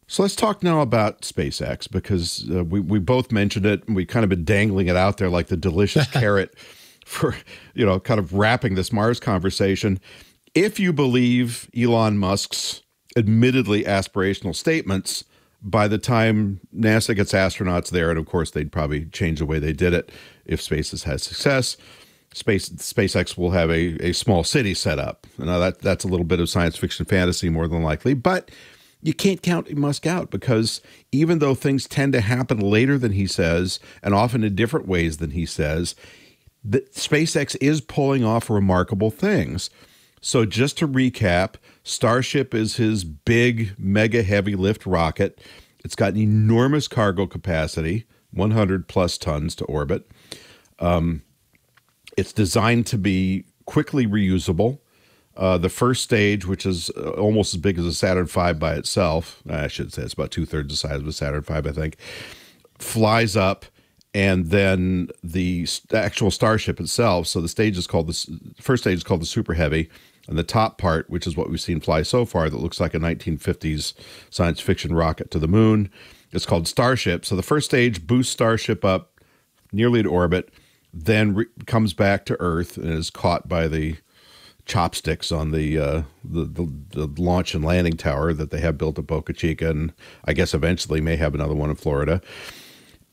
So let's talk now about SpaceX because uh, we we both mentioned it and we kind of been dangling it out there like the delicious carrot for you know kind of wrapping this Mars conversation. If you believe Elon Musk's admittedly aspirational statements, by the time NASA gets astronauts there, and of course they'd probably change the way they did it if SpaceX has success. Space SpaceX will have a, a small city set up. Now that that's a little bit of science fiction fantasy more than likely, but you can't count Musk out because even though things tend to happen later than he says and often in different ways than he says, the, SpaceX is pulling off remarkable things. So, just to recap, Starship is his big, mega heavy lift rocket. It's got an enormous cargo capacity, 100 plus tons to orbit. Um, it's designed to be quickly reusable. Uh, the first stage, which is uh, almost as big as a Saturn V by itself, I should say it's about two thirds the size of a Saturn V, I think, flies up, and then the actual Starship itself. So the stage is called the first stage is called the Super Heavy, and the top part, which is what we've seen fly so far, that looks like a 1950s science fiction rocket to the moon, is called Starship. So the first stage boosts Starship up nearly to orbit, then comes back to Earth and is caught by the chopsticks on the, uh, the, the the launch and landing tower that they have built at Boca Chica, and I guess eventually may have another one in Florida.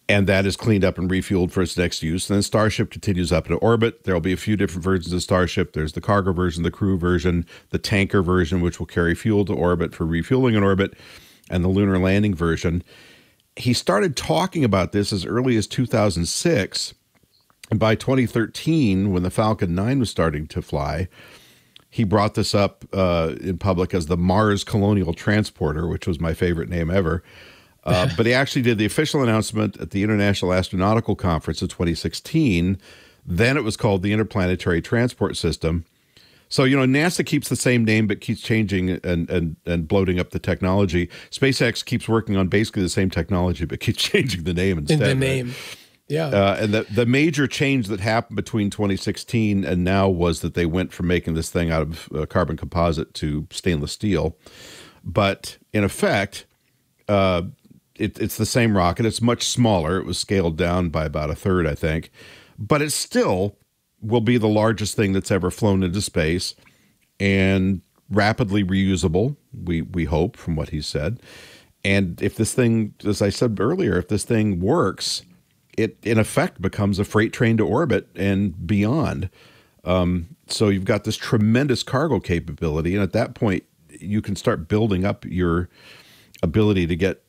And that is cleaned up and refueled for its next use. And then Starship continues up into orbit. There will be a few different versions of Starship. There's the cargo version, the crew version, the tanker version, which will carry fuel to orbit for refueling in orbit, and the lunar landing version. He started talking about this as early as 2006. And by 2013, when the Falcon 9 was starting to fly, he brought this up uh, in public as the Mars Colonial Transporter, which was my favorite name ever. Uh, but he actually did the official announcement at the International Astronautical Conference in 2016. Then it was called the Interplanetary Transport System. So you know, NASA keeps the same name but keeps changing and and and bloating up the technology. SpaceX keeps working on basically the same technology but keeps changing the name instead. In the name. Right? Yeah. Uh, and the, the major change that happened between 2016 and now was that they went from making this thing out of uh, carbon composite to stainless steel. But in effect, uh, it, it's the same rocket. It's much smaller. It was scaled down by about a third, I think. But it still will be the largest thing that's ever flown into space and rapidly reusable, we, we hope, from what he said. And if this thing, as I said earlier, if this thing works, it in effect becomes a freight train to orbit and beyond. Um, so you've got this tremendous cargo capability, and at that point, you can start building up your ability to get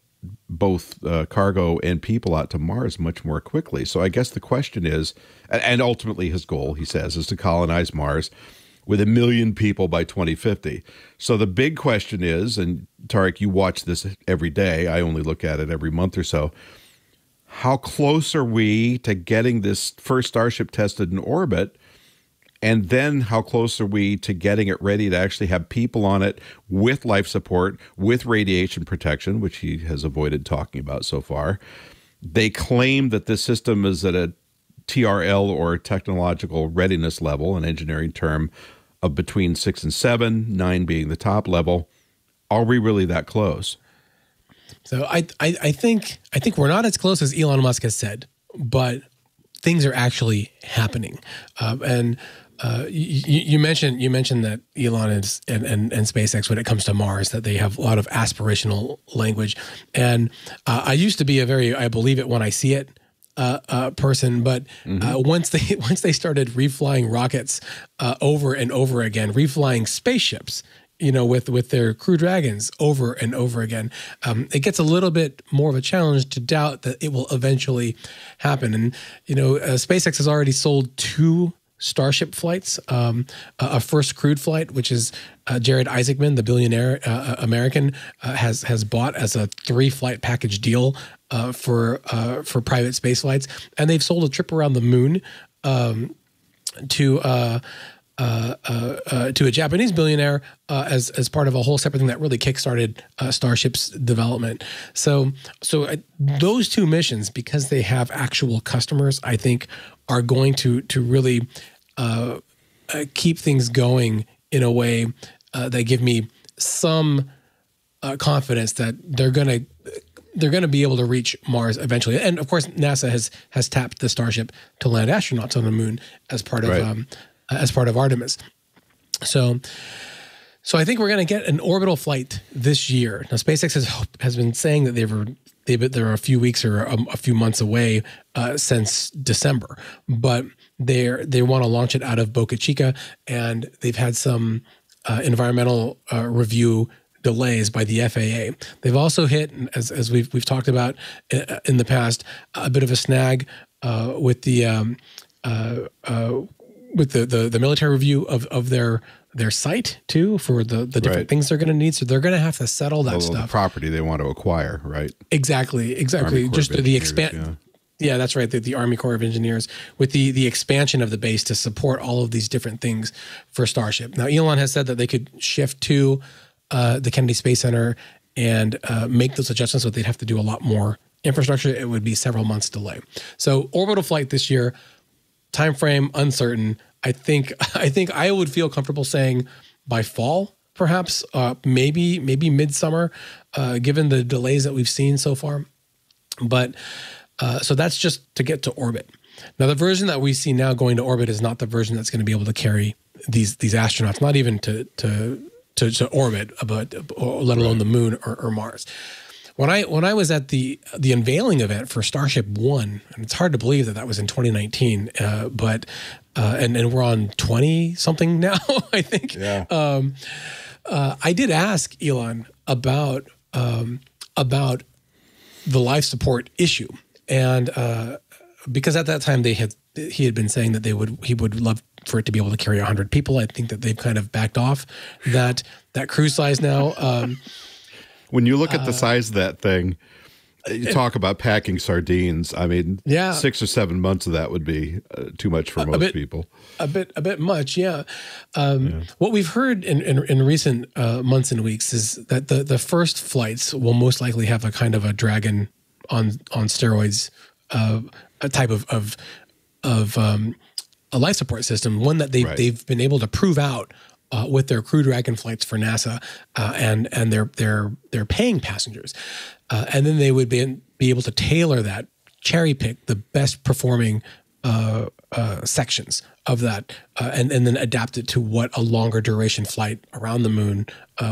both uh, cargo and people out to Mars much more quickly. So I guess the question is, and ultimately his goal, he says, is to colonize Mars with a million people by 2050. So the big question is, and Tariq, you watch this every day. I only look at it every month or so. How close are we to getting this first Starship tested in orbit? And then how close are we to getting it ready to actually have people on it with life support, with radiation protection, which he has avoided talking about so far? They claim that this system is at a TRL or technological readiness level, an engineering term of between six and seven, nine being the top level. Are we really that close? So I, I, I think I think we're not as close as Elon Musk has said, but things are actually happening. Um, and uh, you, you, mentioned you mentioned that Elon is, and, and, and SpaceX when it comes to Mars that they have a lot of aspirational language, and uh, I used to be a very I believe it when I see it uh, uh, person, but mm-hmm. uh, once they once they started reflying rockets uh, over and over again, reflying spaceships, you know, with with their Crew Dragons over and over again, um, it gets a little bit more of a challenge to doubt that it will eventually happen. And you know, uh, SpaceX has already sold two Starship flights, um, a first crewed flight, which is uh, Jared Isaacman, the billionaire uh, uh, American, uh, has has bought as a three flight package deal uh, for uh, for private space flights, and they've sold a trip around the moon um, to. Uh, uh, uh, to a Japanese billionaire as as part of a whole separate thing that really kickstarted Starship's development. So so I, those two missions, because they have actual customers, I think are going to to really keep things going in a way that give me some confidence that they're going to they're going to be able to reach Mars eventually. And of course, NASA has has tapped the Starship to land astronauts on the moon as part of right. um, as part of Artemis. So, so I think we're going to get an orbital flight this year. Now, SpaceX has has been saying that they were they they're a few weeks or a, a few months away uh, since December, but they they want to launch it out of Boca Chica, and they've had some uh, environmental uh, review delays by the FAA. They've also hit, as, as we've we've talked about uh, in the past, a bit of a snag uh, with the um, uh, uh, with the, the, the military review of of their their site too for the the different right. things they're going to need. So they're going to have to settle that stuff. The property they want to acquire, right? Exactly, exactly. Just the expand. Yeah. Yeah, that's right. The, the, Army Corps of Engineers with the the expansion of the base to support all of these different things for Starship. Now, Elon has said that they could shift to uh, the Kennedy Space Center and uh, make those adjustments, but they'd have to do a lot more infrastructure. It would be several months delay. So orbital flight this year, time frame uncertain. I think I think I would feel comfortable saying by fall, perhaps, uh, maybe maybe midsummer, uh, given the delays that we've seen so far. But uh, so that's just to get to orbit. Now the version that we see now going to orbit is not the version that's going to be able to carry these these astronauts, not even to to to, to orbit, but let alone the moon or, or, Mars. When I when I was at the the unveiling event for Starship One, and it's hard to believe that that was in 2019, uh, but uh, and and we're on 20 something now, I think. Yeah. Um, uh, I did ask Elon about um, about the life support issue, and uh, because at that time they had he had been saying that they would he would love for it to be able to carry 100 people. I think that they've kind of backed off that that crew size now. Um, when you look at the uh, size of that thing, you talk about packing sardines. I mean, yeah, six or seven months of that would be uh, too much for most bit, people. A bit, a bit much, yeah. Um, yeah. What we've heard in, in, in recent uh, months and weeks is that the the first flights will most likely have a kind of a dragon on on steroids, uh, a type of of of um, a life support system, one that they've, right. they've been able to prove out uh, with their Crew Dragon flights for NASA uh, and and their their their paying passengers, uh, and then they would be be able to tailor that cherry pick the best performing uh, uh, sections of that, uh, and and then adapt it to what a longer duration flight around the moon,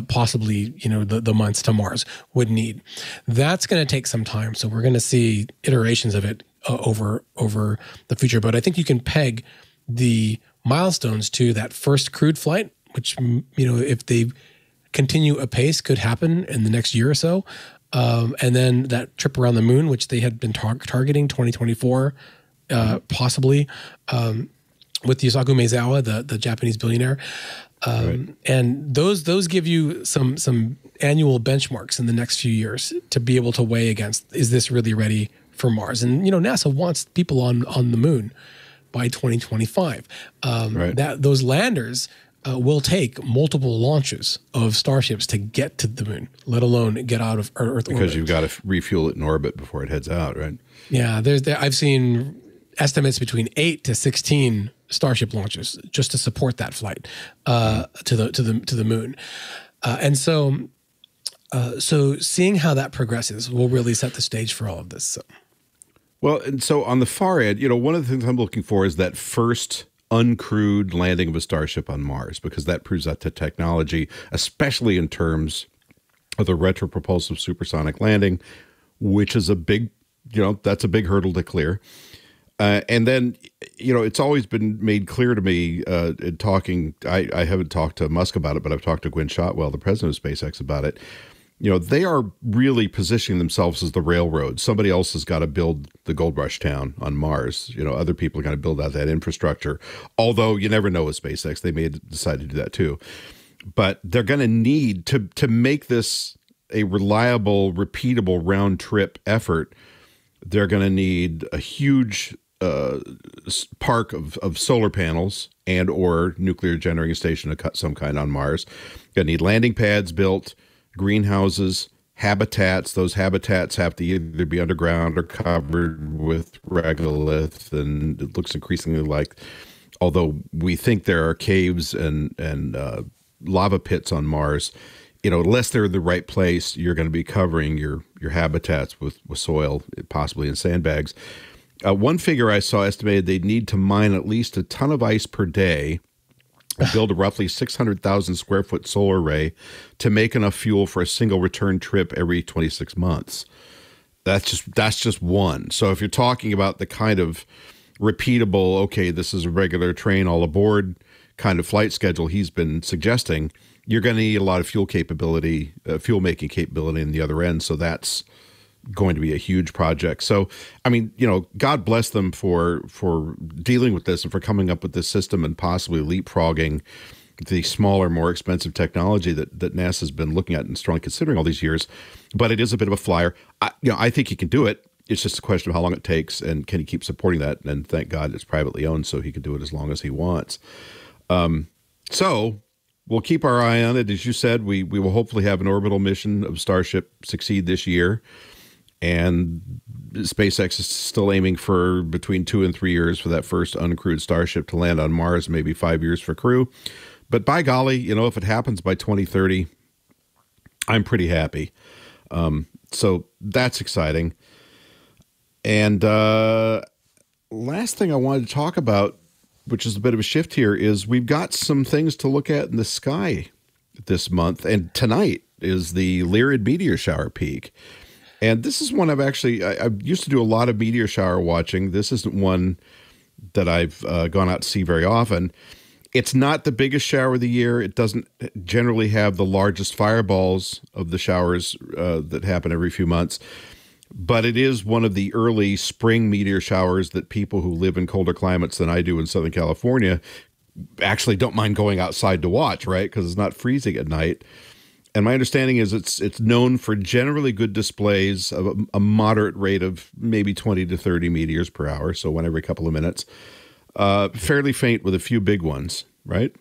possibly you know the the months to Mars would need. That's going to take some time, so we're going to see iterations of it uh, over over the future. But I think you can peg the milestones to that first crewed flight, which you know if they continue apace could happen in the next year or so, um, and then that trip around the moon, which they had been tar- targeting 2024, uh, possibly um, with Yusaku Maezawa, the the Japanese billionaire. Um, right. And those those give you some some annual benchmarks in the next few years to be able to weigh against is this really ready for Mars? And you know NASA wants people on on the moon by 2025. Um, right. That those landers uh, will take multiple launches of starships to get to the moon, let alone get out of Earth because orbit. you've got to refuel it in orbit before it heads out, right? Yeah, there's there, I've seen estimates between eight to 16 Starship launches just to support that flight uh, to the to the to the moon, uh, and so uh, so seeing how that progresses will really set the stage for all of this. So. Well, and so on the far end, you know, one of the things I'm looking for is that first uncrewed landing of a starship on Mars because that proves out the technology, especially in terms of the retropropulsive supersonic landing, which is a big, you know, that's a big hurdle to clear. Uh, and then, you know, it's always been made clear to me uh, in talking. I, I haven't talked to Musk about it, but I've talked to Gwynne Shotwell, the president of SpaceX, about it. You know, they are really positioning themselves as the railroad. Somebody else has got to build the gold rush town on Mars. You know, other people are going to build out that infrastructure. Although you never know with SpaceX, they may decide to do that too. But they're going to need to to make this a reliable, repeatable round trip effort. They're going to need a huge uh, park of, of solar panels and or nuclear generating station of some kind on Mars. Going to need landing pads built, greenhouses, habitats. Those habitats have to either be underground or covered with regolith, and it looks increasingly like, although we think there are caves and and uh, lava pits on Mars, you know, unless they're the right place, you're going to be covering your your habitats with with soil, possibly in sandbags. Uh, one figure I saw estimated they'd need to mine at least a ton of ice per day and build a roughly 600,000 square foot solar array to make enough fuel for a single return trip every 26 months. That's just that's just one. So if you're talking about the kind of repeatable, okay, this is a regular train all aboard kind of flight schedule he's been suggesting, you're going to need a lot of fuel capability, uh, fuel making capability in the other end. So that's going to be a huge project. So, I mean, you know, God bless them for for dealing with this and for coming up with this system and possibly leapfrogging the smaller, more expensive technology that that NASA's been looking at and strongly considering all these years. But it is a bit of a flyer. I, you know, I think he can do it. It's just a question of how long it takes and can he keep supporting that. And thank God it's privately owned, so he can do it as long as he wants. Um, so we'll keep our eye on it. As you said, we we will hopefully have an orbital mission of Starship succeed this year and SpaceX is still aiming for between two and three years for that first uncrewed Starship to land on Mars, maybe five years for crew. But by golly, you know, if it happens by 2030, I'm pretty happy. Um, so that's exciting. And uh, last thing I wanted to talk about, which is a bit of a shift here, is we've got some things to look at in the sky this month. And tonight is the Lyrid meteor shower peak. And this is one I've actually, I, I, used to do a lot of meteor shower watching. This isn't one that I've uh, gone out to see very often. It's not the biggest shower of the year. It doesn't generally have the largest fireballs of the showers uh, that happen every few months. But it is one of the early spring meteor showers that people who live in colder climates than I do in Southern California actually don't mind going outside to watch, right? Because it's not freezing at night and my understanding is it's it's known for generally good displays of a, a, moderate rate of maybe 20 to 30 meteors per hour, so one every couple of minutes. Uh, fairly faint with a few big ones, right?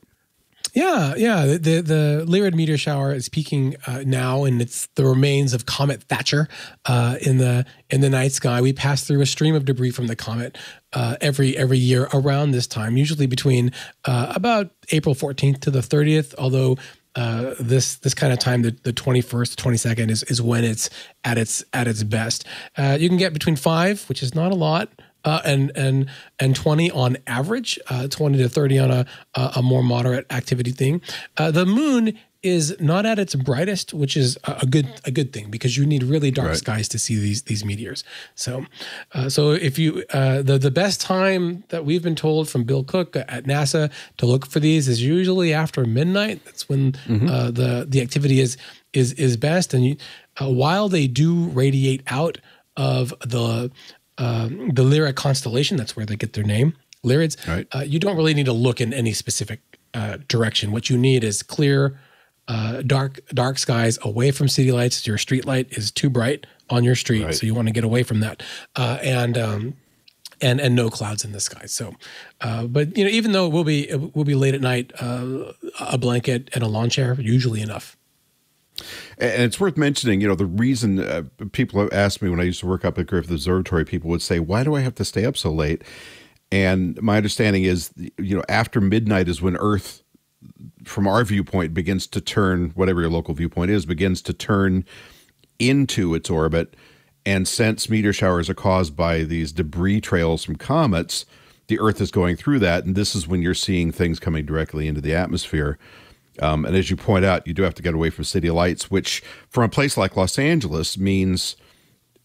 Yeah, yeah. The the, the Lyrid meteor shower is peaking uh, now, and it's the remains of Comet Thatcher uh, in the in the night sky. We pass through a stream of debris from the comet uh, every every year around this time, usually between uh, about April 14th to the 30th. Although uh, this this kind of time, the the twenty first, twenty second is is when it's at its at its best. Uh, you can get between five, which is not a lot, uh, and and and 20 on average, uh, 20 to 30 on a a a more moderate activity thing. Uh, the moon is not at its brightest, which is a good a good thing because you need really dark Right. skies to see these these meteors. So, uh, so if you uh, the the best time that we've been told from Bill Cook at NASA to look for these is usually after midnight. That's when uh, the the activity is is is best. And you, uh, while they do radiate out of the um, the Lyra constellation, that's where they get their name, Lyrids. Right. Uh, you don't really need to look in any specific uh, direction. What you need is clear, uh, dark, dark skies away from city lights. Your street light is too bright on your street, Right. so you want to get away from that. Uh, and um, and and no clouds in the sky. So, uh, but you know, even though it will be it will be late at night, uh, a blanket and a lawn chair usually enough. And it's worth mentioning, you know, the reason uh, people have asked me when I used to work up at Griffith Observatory, people would say, why do I have to stay up so late? And my understanding is, you know, after midnight is when Earth, from our viewpoint, begins to turn, whatever your local viewpoint is, begins to turn into its orbit. And since meteor showers are caused by these debris trails from comets, the Earth is going through that. And this is when you're seeing things coming directly into the atmosphere. Um, and as you point out, you do have to get away from city lights, which from a place like Los Angeles means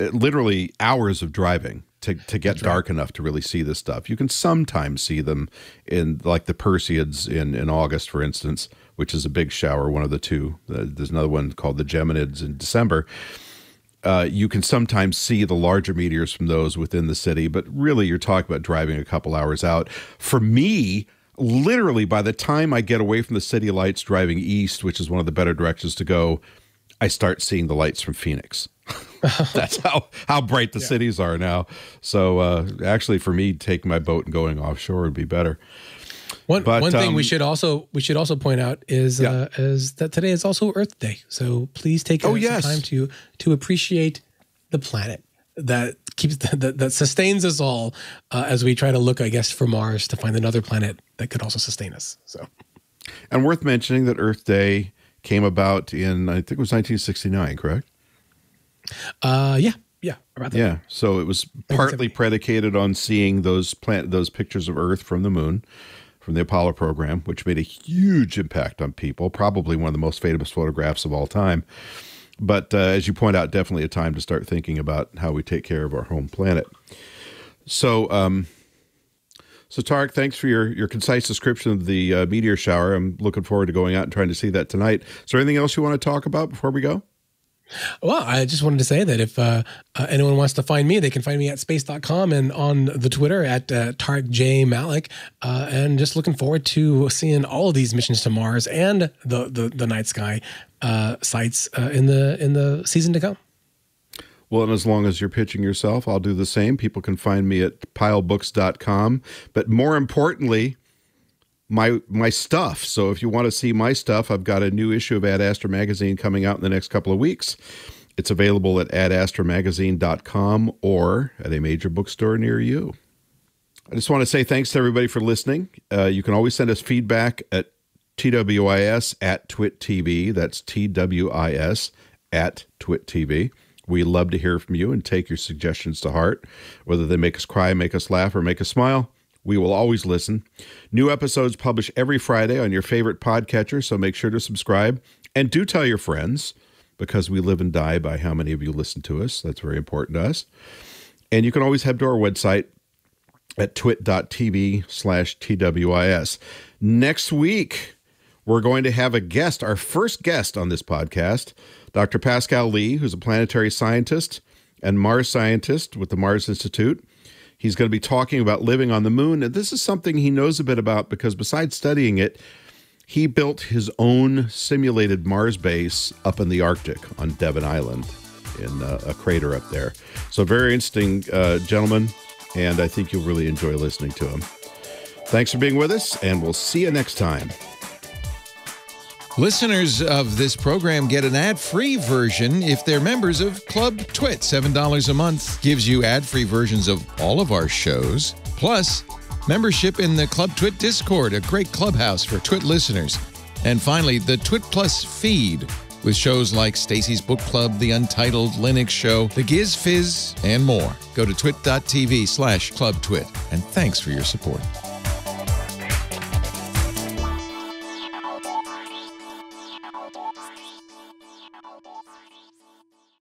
uh, literally hours of driving to, to get dark enough to really see this stuff. You can sometimes see them in like the Perseids in, in August, for instance, which is a big shower, one of the two. Uh, there's another one called the Geminids in December. Uh, you can sometimes see the larger meteors from those within the city, but really you're talking about driving a couple hours out. For me, literally by the time I get away from the city lights driving east, which is one of the better directions to go, I start seeing the lights from Phoenix. That's how how bright the cities are now. So uh, actually, for me, taking my boat and going offshore would be better. One But, one thing we um, should also we should also point out is Yeah. uh, is that today is also Earth Day. So please take Oh, yes. some time to to appreciate the planet that keeps that, that sustains us all uh, as we try to look, I guess, for Mars to find another planet that could also sustain us. So And worth mentioning that Earth Day came about in I think it was 1969, correct? uh, yeah, yeah, about that. Yeah. So it was partly predicated on seeing those plant those pictures of Earth from the moon from the Apollo program, which made a huge impact on people. Probably one of the most famous photographs of all time. But uh, as you point out, definitely a time to start thinking about how we take care of our home planet. So, um, so Tariq, thanks for your your concise description of the uh, meteor shower. I'm looking forward to going out and trying to see that tonight. Is there anything else you want to talk about before we go? Well, I just wanted to say that if uh, uh, anyone wants to find me, they can find me at space.com and on the Twitter at uh, Tariq J Malik. Uh, and just looking forward to seeing all of these missions to Mars and the the, the night sky uh, sites uh, in the in the season to come. Well, and as long as you're pitching yourself, I'll do the same. People can find me at pylebooks.com. But more importantly, my my stuff. So if you want to see my stuff, I've got a new issue of Ad Astra magazine coming out in the next couple of weeks. It's available at adastramagazine.com or at a major bookstore near you. I just want to say thanks to everybody for listening. Uh, you can always send us feedback at TWIS at Twit TV. That's TWIS at Twit TV. We love to hear from you and take your suggestions to heart, whether they make us cry, make us laugh, or make us smile. We will always listen. New episodes publish every Friday on your favorite podcatcher, so make sure to subscribe and do tell your friends because we live and die by how many of you listen to us. That's very important to us. And you can always head to our website at twit.tv slash TWIS. Next week, we're going to have a guest, our first guest on this podcast, Dr. Pascal Lee, who's a planetary scientist and Mars scientist with the Mars Institute. He's going to be talking about living on the moon. And this is something he knows a bit about because besides studying it, he built his own simulated Mars base up in the Arctic on Devon Island in uh, a crater up there. So, very interesting uh, gentleman, and I think you'll really enjoy listening to him. Thanks for being with us, and we'll see you next time. Listeners of this program get an ad-free version if they're members of Club Twit. $7 a month gives you ad-free versions of all of our shows, plus membership in the Club Twit Discord, a great clubhouse for Twit listeners. And finally, the Twit Plus feed with shows like Stacy's Book Club, The Untitled Linux Show, The Giz Wiz, and more. Go to twit.tv slash clubtwit, and thanks for your support.